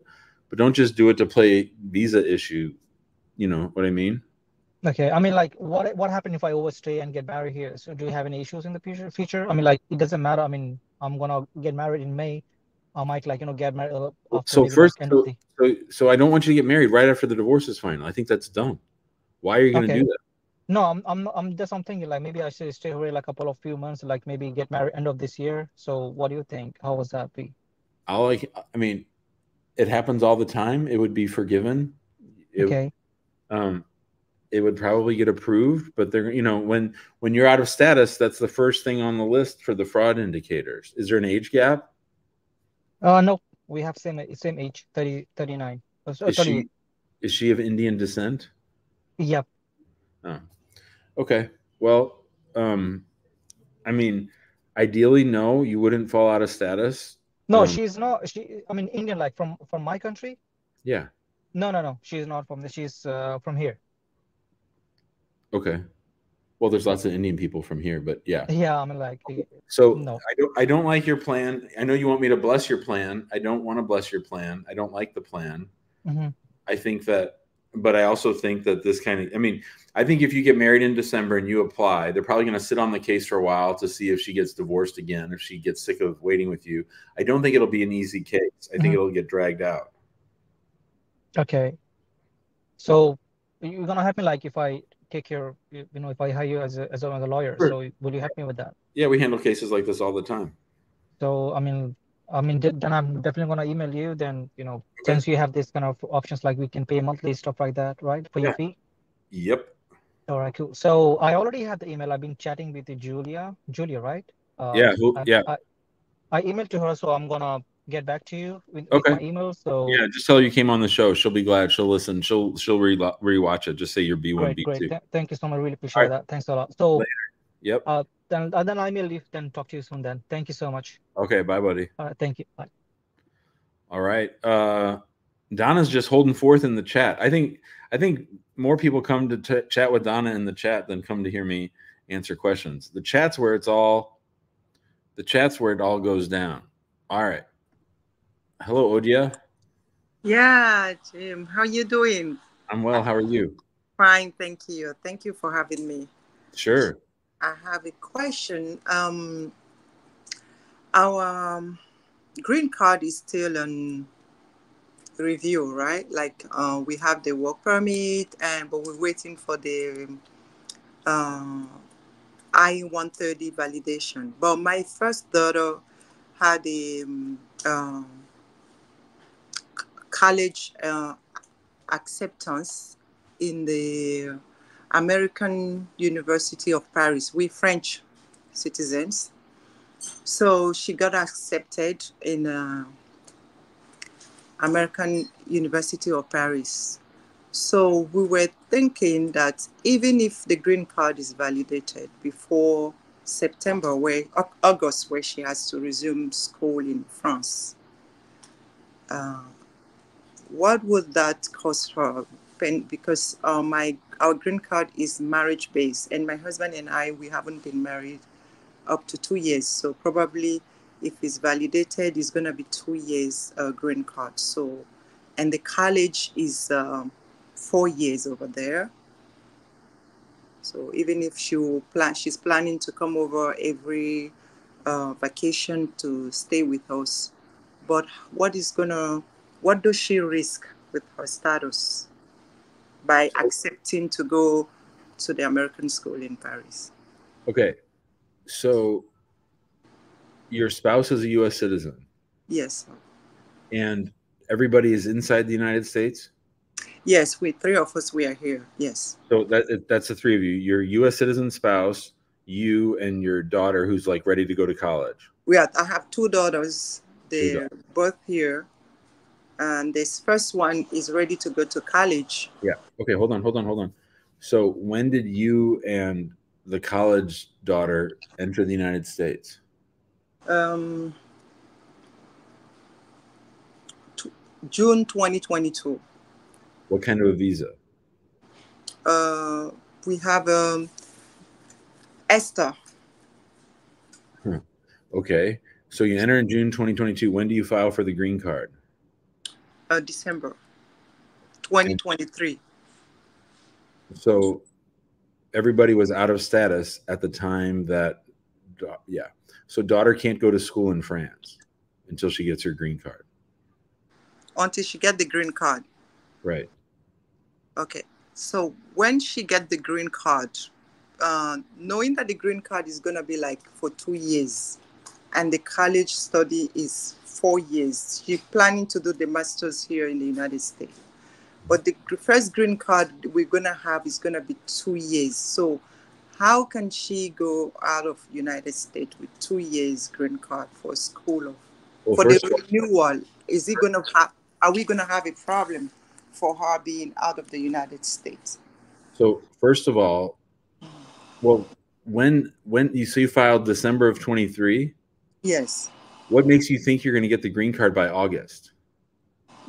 but don't just do it to play visa issue. You know what I mean? okay, I mean, like, what what happened if I overstay and get married here? So, do you have any issues in the future? Future? I mean, like, it doesn't matter. I mean, I'm gonna get married in May. I might like you know get married uh, So first, so, so so I don't want you to get married right after the divorce is final. I think that's dumb. Why are you going to Okay. do that? No, I'm I'm I'm just I'm thinking like maybe I should stay here like a couple of few months, like maybe get married end of this year. So, what do you think? How was that be? I like. I mean, it happens all the time. It would be forgiven. It, Okay. um it would probably get approved but they're you know when when you're out of status that's the first thing on the list for the fraud indicators is there an age gap Uh, no, we have same same age, 30, 39. Uh, is 30, she is she of indian descent Yep. oh okay well um i mean ideally no you wouldn't fall out of status No, Um, she's not. She, I mean, Indian, like from from my country. yeah No, no, no. She's not from the. She's uh, from here. okay well there's lots of indian people from here but yeah Yeah, I'm like, So no. I don't I don't like your plan. I know you want me to bless your plan. I don't want to bless your plan. I don't like the plan. Mhm. I think that but I also think that this kind of I mean, I think if you get married in December and you apply, they're probably going to sit on the case for a while to see if she gets divorced again, if she gets sick of waiting with you. I don't think it'll be an easy case. I think Mhm. it'll get dragged out. Okay. So you're gonna me, like, if I take care, you you know, if I hire you as a as a, lawyer. Sure. So will you help me with that? Yeah, we handle cases like this all the time. So I mean, I mean, then I'm definitely gonna email you. Then you know, since you have this kind of options, like we can pay monthly stuff like that, right, for your Yeah. fee. Yep. All right, cool. So I already had the email. I've been chatting with Julia. Julia, right? Uh, Yeah, who- I, yeah. I, I emailed to her, so I'm gonna get back to you with, with Okay. my email. So Yeah, just tell her you came on the show. She'll be glad. She'll listen. She'll she'll re rewatch it. Just say you're B one B two. great. Th- thank you so much. Really appreciate right. that. Thanks a lot. So Later. Yep. uh, then uh, then I email leave. Then talk to you soon. Then thank you so much. Okay, bye buddy. All right, thank you. Bye. All right. Uh Donna's just holding forth in the chat. I think I think more people come to t- chat with Donna in the chat than come to hear me answer questions. The chat's where it's all the chat's where it all goes down. All right. Hello, Odia. Yeah, Jim, how are you doing? I'm well. How are you? Fine, thank you. Thank you for having me. Sure. I have a question. Um, our um, green card is still on review, right? Like uh, we have the work permit, and but we're waiting for the uh, I-130 validation. But my first daughter had a um, um, college uh, acceptance in the American University of Paris. We French citizens. So she got accepted in uh, American University of Paris. So we were thinking that even if the green card is validated before September, where August, where she has to resume school in France, uh, what would that cost her? Because uh, my our green card is marriage based, and my husband and I we haven't been married up to two years. So probably, if it's validated, it's gonna be two years uh, green card. So, and the college is um, four years over there. So even if she plan, she's planning to come over every uh, vacation to stay with us. But what is gonna, what does she risk with her status by accepting to go to the American school in Paris? Okay. So your spouse is a US citizen Yes, and everybody is inside the United States? yes, we three of us we are here. Yes, So that that's the three of you. Your U.S. citizen spouse, you, and your daughter, who's like ready to go to college. we are. I have two daughters. They're both here, and this first one is ready to go to college. Yeah. Okay. Hold on. Hold on. Hold on. So when did you and the college daughter enter the United States? Um, June 2022. What kind of a visa? uh, we have um, ESTA. Okay. So you enter in June 2022. When do you file for the green card? Uh, December 2023. So everybody was out of status at the time that, yeah. So daughter can't go to school in France until she gets her green card. Until she get the green card. Right. Okay. So when she get the green card, uh, knowing that the green card is gonna be like for two years, and the college study is four years, She's planning to do the masters here in the United States. But the first green card we're gonna have is gonna be two years. So how can she go out of United States with two years green card for school of Well, for the renewal? Is it gonna have? Are we gonna have a problem for her being out of the United States? So first of all, well, when when you see filed December of 23, Yes. what makes you think you're going to get the green card by August?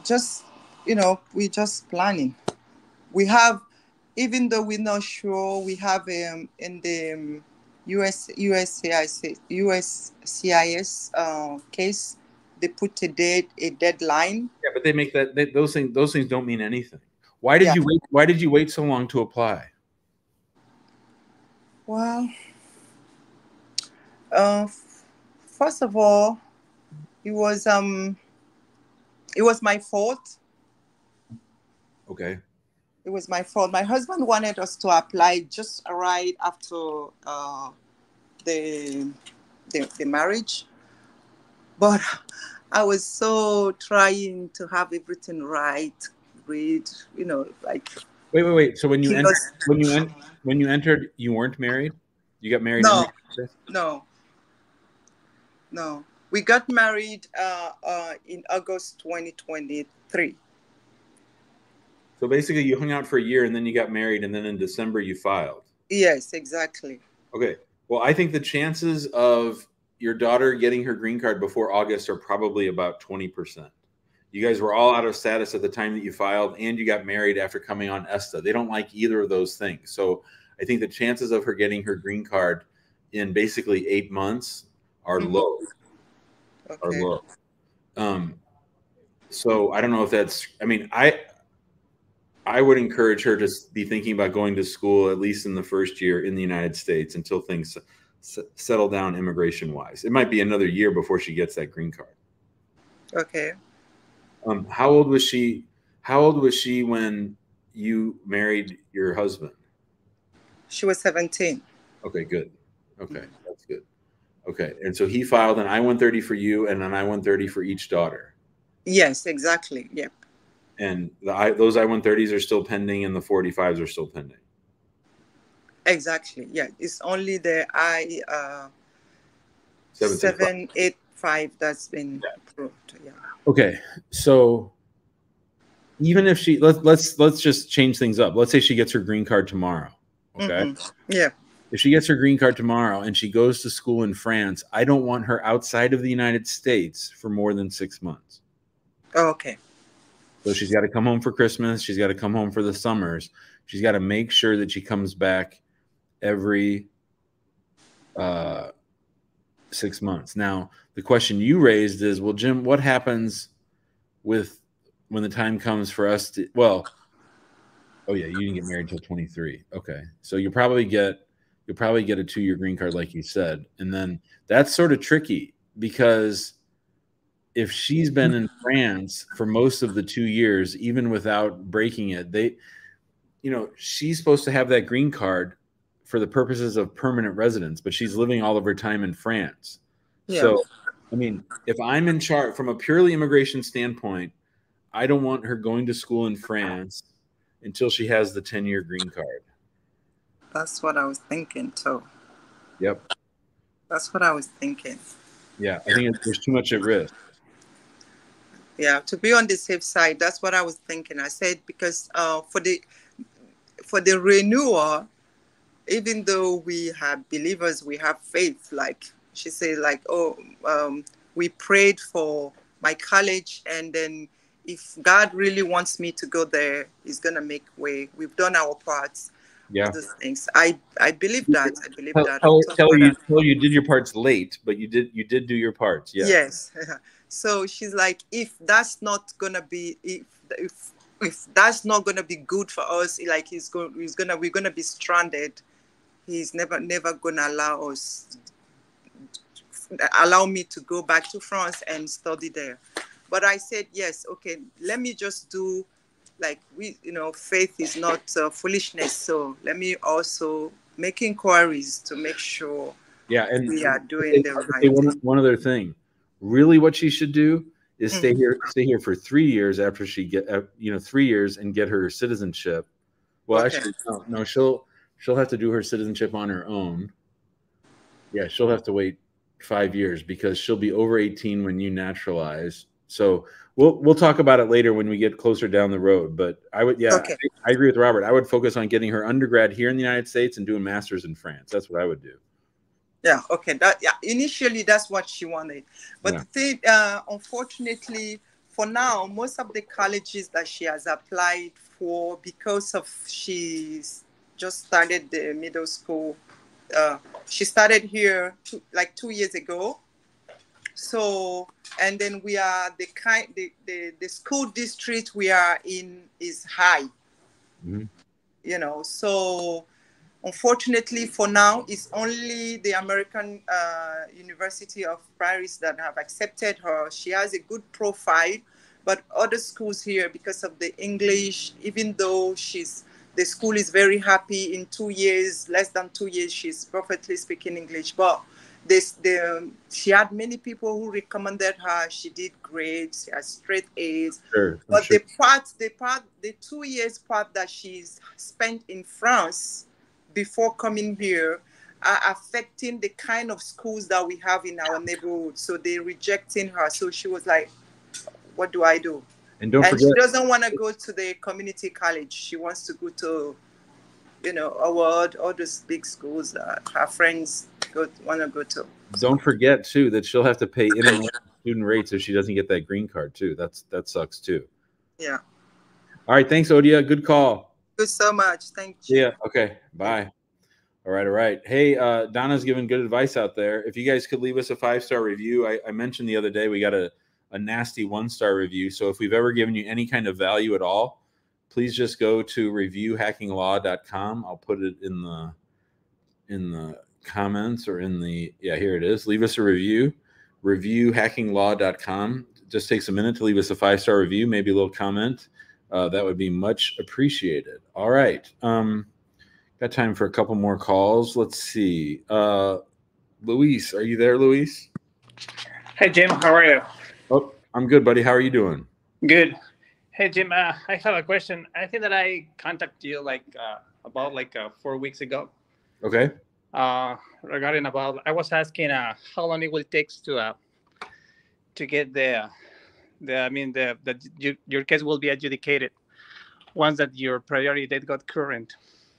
just you know we're just planning we have even though we're not sure we have um, in the um, us uscis uscis uh, case they put a date a deadline Yeah, but they make that they, those things those things don't mean anything. Why did Yeah. you wait why did you wait so long to apply? well uh, f- first of all it was um it was my fault Okay. it was my fault. My husband wanted us to apply just right after uh, the, the the marriage, but I was so trying to have everything right, read, you know, like Wait, wait, wait. So when you entered, when you en- when you entered, you weren't married. You got married. No. no, no. We got married uh, uh, in August 2023. So basically, you hung out for a year, and then you got married, and then in December you filed. Yes, exactly. Okay. Well, I think the chances of your daughter getting her green card before August are probably about twenty percent. You guys were all out of status at the time that you filed, and you got married after coming on ESTA. They don't like either of those things. So I think the chances of her getting her green card in basically eight months are Mhm. low. Are Okay. low. Um, so I don't know if that's. I mean, I I would encourage her to be thinking about going to school at least in the first year in the United States until things s- settle down immigration wise. It might be another year before she gets that green card. Okay. Um, how old was she? How old was she when you married your husband? She was 17. Okay, good. Okay, that's good. Okay, and so he filed an I one thirty for you and an I one thirty for each daughter, Yes, exactly. Yep. and the I, those I one thirties are still pending, and the forty fives are still pending. Exactly. Yeah. It's only the I uh, Seven, six, five. seven eight five that's been approved. Yeah. Okay, so even if she let's let's let's just change things up. Let's say she gets her green card tomorrow. Okay, Mhm. Yeah. If she gets her green card tomorrow and she goes to school in France, I don't want her outside of the United States for more than six months. Oh, Okay. So she's got to come home for Christmas. She's got to come home for the summers. She's got to make sure that she comes back every uh, six months. Now, the question you raised is, well, Jim, what happens with when the time comes for us to? Well, oh yeah, you didn't get married until twenty three. Okay, so you probably get you'll probably get a two year green card, like you said, and then that's sort of tricky because if she's been in France for most of the two years, even without breaking it, they, you know, she's supposed to have that green card for the purposes of permanent residence, but she's living all of her time in France. Yeah. So, I mean, if I'm in charge from a purely immigration standpoint, I don't want her going to school in France until she has the 10 year green card. That's what I was thinking too. Yep. That's what I was thinking. Yeah. I think there's too much at risk. Yeah, to be on the safe side, that's what I was thinking. I said because uh, for the for the renewal, even though we have believers, we have faith. Like she said, like oh, um, we prayed for my college, and then if God really wants me to go there, He's gonna make way. We've done our parts. Yeah. Things. I I believe that. I believe Tell, that. tell, tell you, that- tell you did your parts late, but you did you did do your parts. Yeah. Yes. so she's like, if that's not gonna be if if if that's not gonna be good for us, like he's going he's gonna we're gonna be stranded. He's never never gonna allow us allow me to go back to France and study there. But I said yes, okay, let me just do like we you know faith is not uh, foolishness so let me also make inquiries to make sure Yeah, and we are doing the right one, one other thing. Really, what she should do is stay Mhm. here, stay here for three years after she get, uh, you know, three years and get her citizenship. Well, Okay. actually, no, no, she'll she'll have to do her citizenship on her own. Yeah, she'll have to wait five years because she'll be over eighteen when you naturalize. So we'll we'll talk about it later when we get closer down the road. But I would, yeah, Okay. I, I agree with Robert. I would focus on getting her undergrad here in the United States and doing masters in France. That's what I would do. Yeah, okay. That yeah, initially that's what she wanted. But Yeah. the thing, uh, unfortunately, for now, most of the colleges that she has applied for, because of she's just started the middle school, uh, she started here two, like two years ago. So, and then we are the kind, the, the, the school district we are in is high Mhm. you know so unfortunately for now it's only the american uh, university of paris that have accepted her she has a good profile but other schools here because of the english even though she's the school is very happy in two years less than two years she's perfectly speaking english but this the um, she had many people who recommended her she did great she has straight a's Sure. But sure. the part, the part, the two years part that she's spent in France before coming here are affecting the kind of schools that we have in our neighborhood. So they're rejecting her. So she was like, "What do I do?" And don't and forget, she doesn't want to go to the community college. She wants to go to, you know, Howard, all those big schools that her friends go want to go to. don't forget too that she'll have to pay student rates if she doesn't get that green card too. That's that sucks too. Yeah. All right, thanks, Odia. Good call. Thank you so much. Thank you. Yeah. Okay. Bye. All right. All right. Hey, uh, Donna's giving good advice out there. If you guys could leave us a five star review, I, I mentioned the other day we got a, a nasty one star review. So if we've ever given you any kind of value at all, please just go to reviewhackinglaw.com. I'll put it in the in the comments or in the yeah here it is. Leave us a review. Reviewhackinglaw.com. Just takes a minute to leave us a five star review, maybe a little comment. Uh, that would be much appreciated. All right. Um, got time for a couple more calls. Let's see. Uh, Luis, are you there, Luis? Hey Jim, how are you? Oh, I'm good, buddy. How are you doing? Good. Hey Jim, uh, I have a question. I think that I contacted you like uh, about like uh, four weeks ago Okay. Uh, regarding about. I was asking uh, how long it will take to uh, to get the the I mean the the you, your case will be adjudicated once that your priority date got current.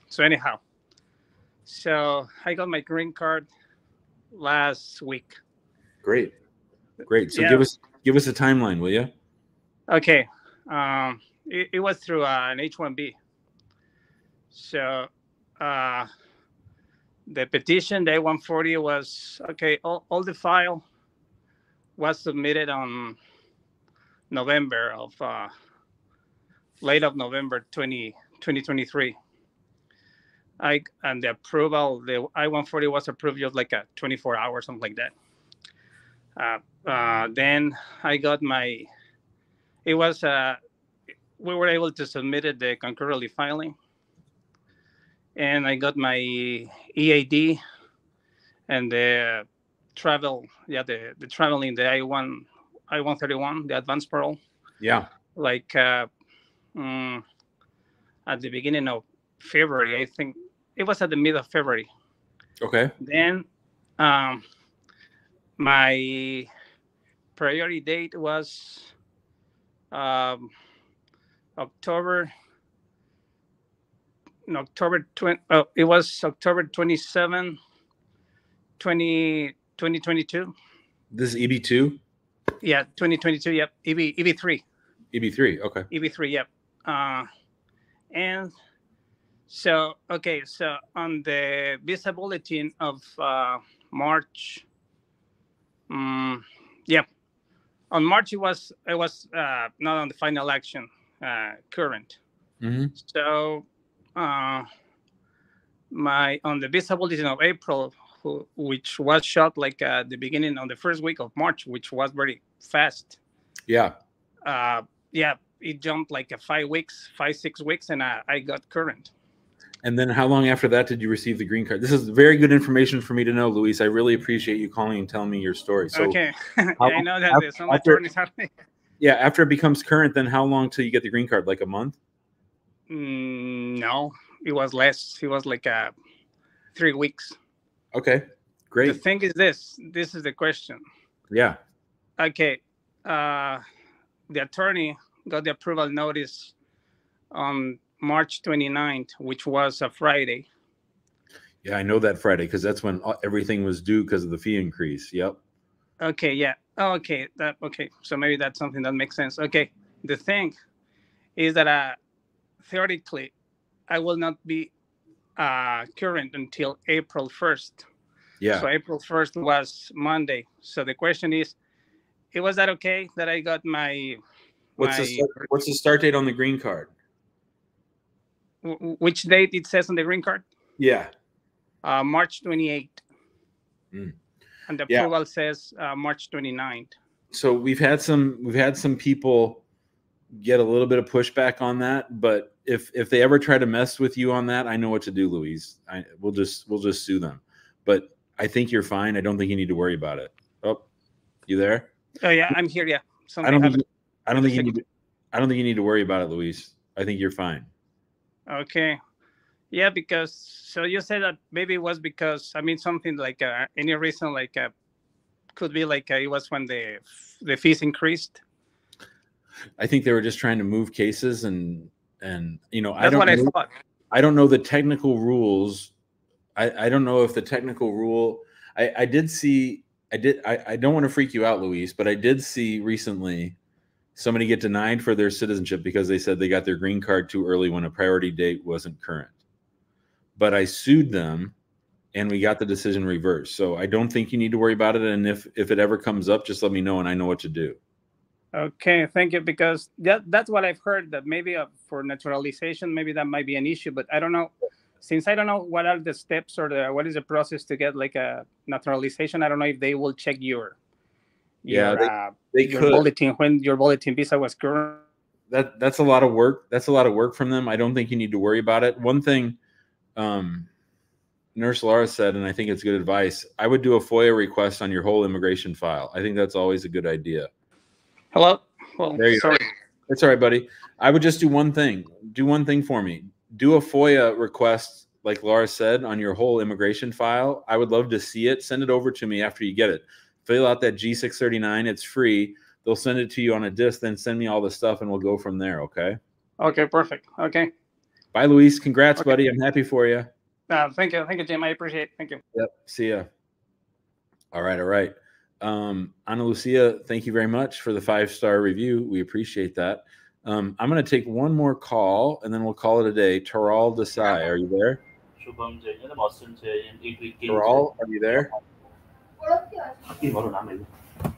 So anyhow, so I got my green card last week. Great. Great. So Yeah. give us give us a timeline, will you? Okay. Um, it, it was through uh, an H-1B. So uh, the petition, the I-140 was, okay, all, all the file was submitted on November of, uh, late of November 20, 2023. I, and the approval, the I-140 was approved just like a 24 hours, something like that. Uh, uh, then I got my it was uh, we were able to submit it the concurrently filing and i got my ead and the travel yeah the, the traveling the i1 i131 the advanced parole Yeah. like uh, mm, at the beginning of february i think it was at the mid of february Okay. then um, my priority date was um, October. In October 20, oh, it was October 27, 20, 2022. This is EB2. Yeah, 2022. Yep, EB, EB3. EB3. Okay. EB3, yep. Uh, and so, okay, so on the visa bulletin of uh, March, um, yeah, on March it was it was uh, not on the final action uh, current. hmm So, uh, my on the visa bulletin of April, who, which was shot like at the beginning on the first week of March, which was very fast. Yeah. Uh, yeah, it jumped like a five weeks, five six weeks, and I, I got current. And then how long after that did you receive the green card? This is very good information for me to know, Luis. I really appreciate you calling and telling me your story. So okay, how I know that long- there's some after- attorneys yeah, after it becomes current, then how long till you get the green card? Like a month? Mm, no, it was less. It was like uh, three weeks. Okay. Great. The thing is this. This is the question. Yeah. Okay, uh, the attorney got the approval notice on March 29th, which was a Friday. Yeah, I know that Friday because that's when uh, everything was due because of the fee increase. Yep. Okay, yeah. Oh, okay, that okay. So maybe that's something that makes sense. Okay, the thing is that uh, theoretically, I will not be uh, current until April 1st. Yeah. So April 1st was Monday. So the question is, it was that okay that I got my What's the start, what's the start date on the green card? which date it says on the green card? Yeah. Uh, March 28th. Mm. And the Yeah. approval says uh, March 29th. So we've had some we've had some people get a little bit of pushback on that, but if if they ever try to mess with you on that, I know what to do, Luis. I we'll just we'll just sue them. But I think you're fine. I don't think you need to worry about it. Oh, you there? Oh yeah, I'm here. Yeah, I don't think you, I don't think you need to, I don't think you need to worry about it, Luis. I think you're fine. Okay. Yeah, because so you said that maybe it was because I mean something like uh, any reason like uh, could be like uh, it was when the the fees increased. I think they were just trying to move cases and and you know I don't what I know, thought. I don't know the technical rules. I I don't know if the technical rule. I I did see I did I I don't want to freak you out, Luis, but I did see recently somebody get denied for their citizenship because they said they got their green card too early when a priority date wasn't current. But I sued them and we got the decision reversed. So I don't think you need to worry about it and if if it ever comes up just let me know and I know what to do. Okay, thank you. Because that that's what I've heard that maybe uh, for naturalization, maybe that might be an issue, but I don't know. Since I don't know what are the steps or the what is the process to get like a naturalization, I don't know if they will check your Yeah, your, they- uh, they your could. bulletin when your bulletin visa was current. that that's a lot of work. That's a lot of work from them. I don't think you need to worry about it. One thing um, Nurse Laura said, and I think it's good advice. I would do a FOIA request on your whole immigration file. I think that's always a good idea. Hello. Well, There you sorry. It's all right, buddy. I would just do one thing. Do one thing for me. Do a FOIA request, like Laura said, on your whole immigration file. I would love to see it. Send it over to me after you get it. Fill out that G639. It's free. They'll send it to you on a disc, then send me all the stuff and we'll go from there. Okay. Okay, perfect. Okay. Bye, Luis. Congrats, Okay. buddy. I'm happy for you. Uh, thank you, thank you, Jim. I appreciate. it. Thank you. Yep. See ya. All right. All right. Um, Ana Lucia, thank you very much for the five star review. We appreciate that. Um, I'm going to take one more call and then we'll call it a day. Taral Desai, are you there? Taral, are you there? I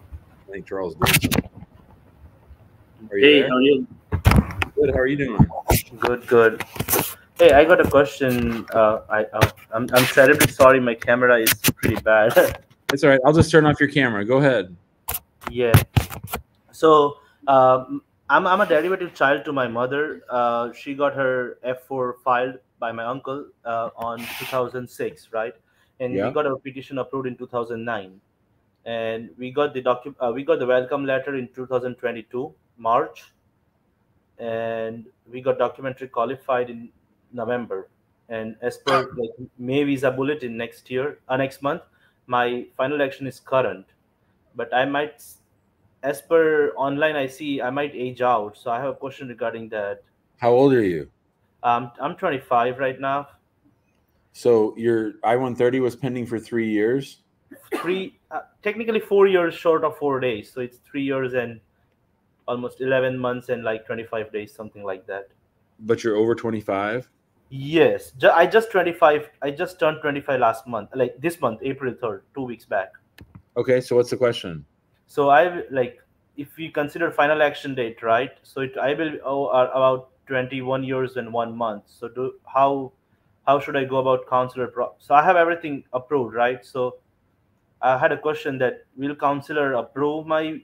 think Charles did. Hey, there? how are you? Good. How are you doing? Good. Good. Hey, I got a question. Uh, I, I'm, I'm terribly sorry. My camera is pretty bad. It's all right. I'll just turn off your camera. Go ahead. yeah. So, um, I'm, I'm a derivative child to my mother. Uh, she got her F4 filed by my uncle uh, on 2006, right? And Yeah. we got our petition approved in 2009. And we got the docu- uh, we got the welcome letter in 2022 March, and we got documentary qualified in November. And as per like May visa bulletin next year, uh, next month, my final action is current. But I might, as per online, I see I might age out. So I have a question regarding that. How old are you? Um, I'm 25 right now. So your I 130 was pending for three years. Three, uh, technically four years short of four days. So it's three years and almost 11 months and like 25 days, something like that. But you're over 25. Yes, I just 25. I just turned 25 last month, like this month, April 3rd, two weeks back. Okay, so what's the question? So I like if we consider final action date, right? So it I will owe uh, about 21 years and one month. So do how how should I go about consular? Pro- so I have everything approved, right? So I had a question that will counselor approve my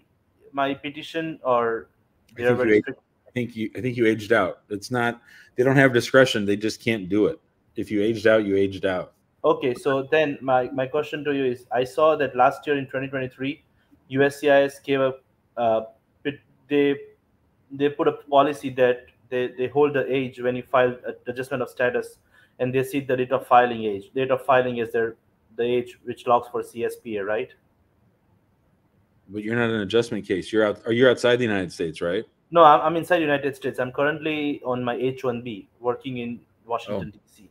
my petition or I think, you, very ag- strict? I think you. I think you aged out. It's not. They don't have discretion. They just can't do it. If you aged out, you aged out. Okay, so then my, my question to you is I saw that last year in 2023, USCIS gave a uh, they they put a policy that they, they hold the age when you file a adjustment of status and they see the date of filing age. Date of filing is their the age which logs for CSPA, right? But you're not an adjustment case. You're out. Are you outside the United States, right? No, I'm, I'm inside the United States. I'm currently on my H1B working in Washington oh. DC.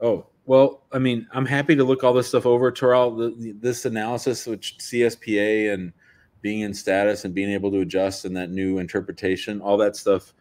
Oh well, I mean, I'm happy to look all this stuff over, Terrell. The, the, this analysis, which CSPA and being in status and being able to adjust and that new interpretation, all that stuff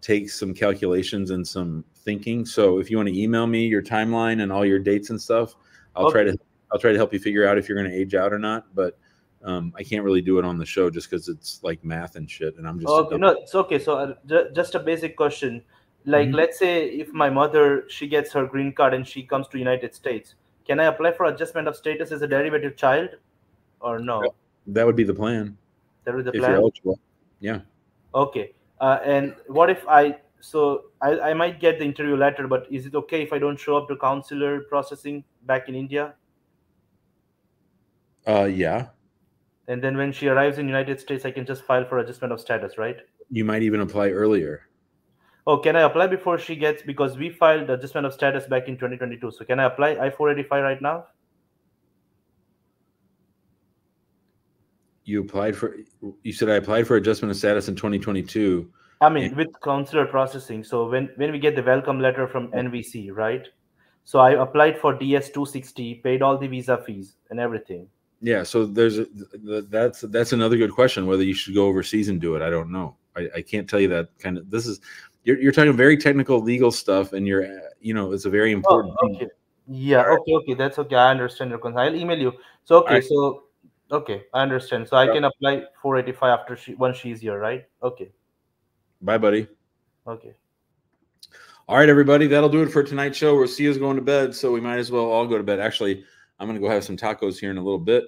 takes some calculations and some thinking. So if you want to email me your timeline and all your dates and stuff, I'll try to I'll try to help you figure out if you're going to age out or not. But um, I can't really do it on the show just because it's like math and shit, and I'm just Okay, no, it's okay. So uh, ju- just a basic question. Like, Mhm. let's say if my mother she gets her green card and she comes to United States, can I apply for adjustment of status as a derivative child, or no? that would be the plan That was the if plan. you're eligible. Yeah. Okay. Uh, and what if I so I, I might get the interview letter, but is it okay if I don't show up to consular processing back in India? Uh, yeah. And then when she arrives in United States, I can just file for adjustment of status, right? You might even apply earlier. Oh, can I apply before she gets because we filed adjustment of status back in 2022. So can I apply I-485 right now? You applied for. You said I applied for adjustment of status in 2022. I mean, with consular processing. So when when we get the welcome letter from NVC, right? So I applied for DS 260, paid all the visa fees and everything. Yeah. So there's a, that's that's another good question. Whether you should go overseas and do it, I don't know. I, I can't tell you that kind of. This is you're you're talking very technical legal stuff, and you're you know it's a very oh, important. Oh, thing. okay. Yeah. Okay. Okay. That's okay. I understand your concern. I'll email you. So okay. Alright. So okay, I understand. So I Yeah. can apply 485 after she once she's here, right? Okay. Bye, buddy. Okay. All right, everybody. That'll do it for tonight's show. Rosia's going to bed, so we might as well all go to bed. Actually, I'm going to go have some tacos here in a little bit.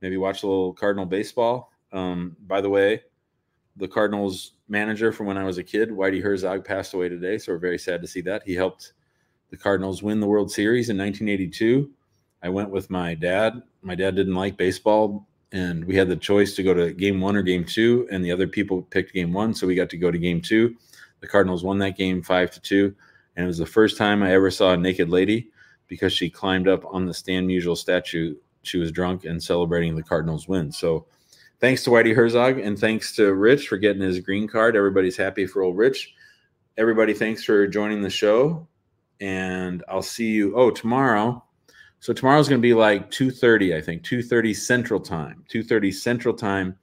Maybe watch a little Cardinal baseball. Um, by the way, the Cardinals manager from when I was a kid, Whitey Herzog, passed away today. So we're very sad to see that. He helped the Cardinals win the World Series in 1982. I went with my dad. My dad didn't like baseball, and we had the choice to go to game one or game two, and the other people picked game one. So we got to go to game two. The Cardinals won that game five to two, and it was the first time I ever saw a naked lady because she climbed up on the Stan Musial statue. She was drunk and celebrating the Cardinals win. So thanks to Whitey Herzog and thanks to Rich for getting his green card. Everybody's happy for old Rich. Everybody, thanks for joining the show. And I'll see you. Oh, tomorrow. So tomorrow's going to be like 2:30, I think, 2:30 Central Time. 2:30 Central Time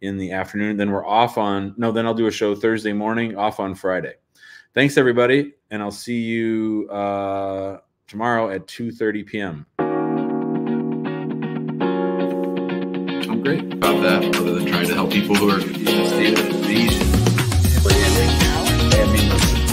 in the afternoon. Then we're off on no, then I'll do a show Thursday morning, off on Friday. Thanks everybody, and I'll see you uh, tomorrow at 2:30 p.m. I'm great about that, other than trying to help people who are in a state of disease. I mean, listen,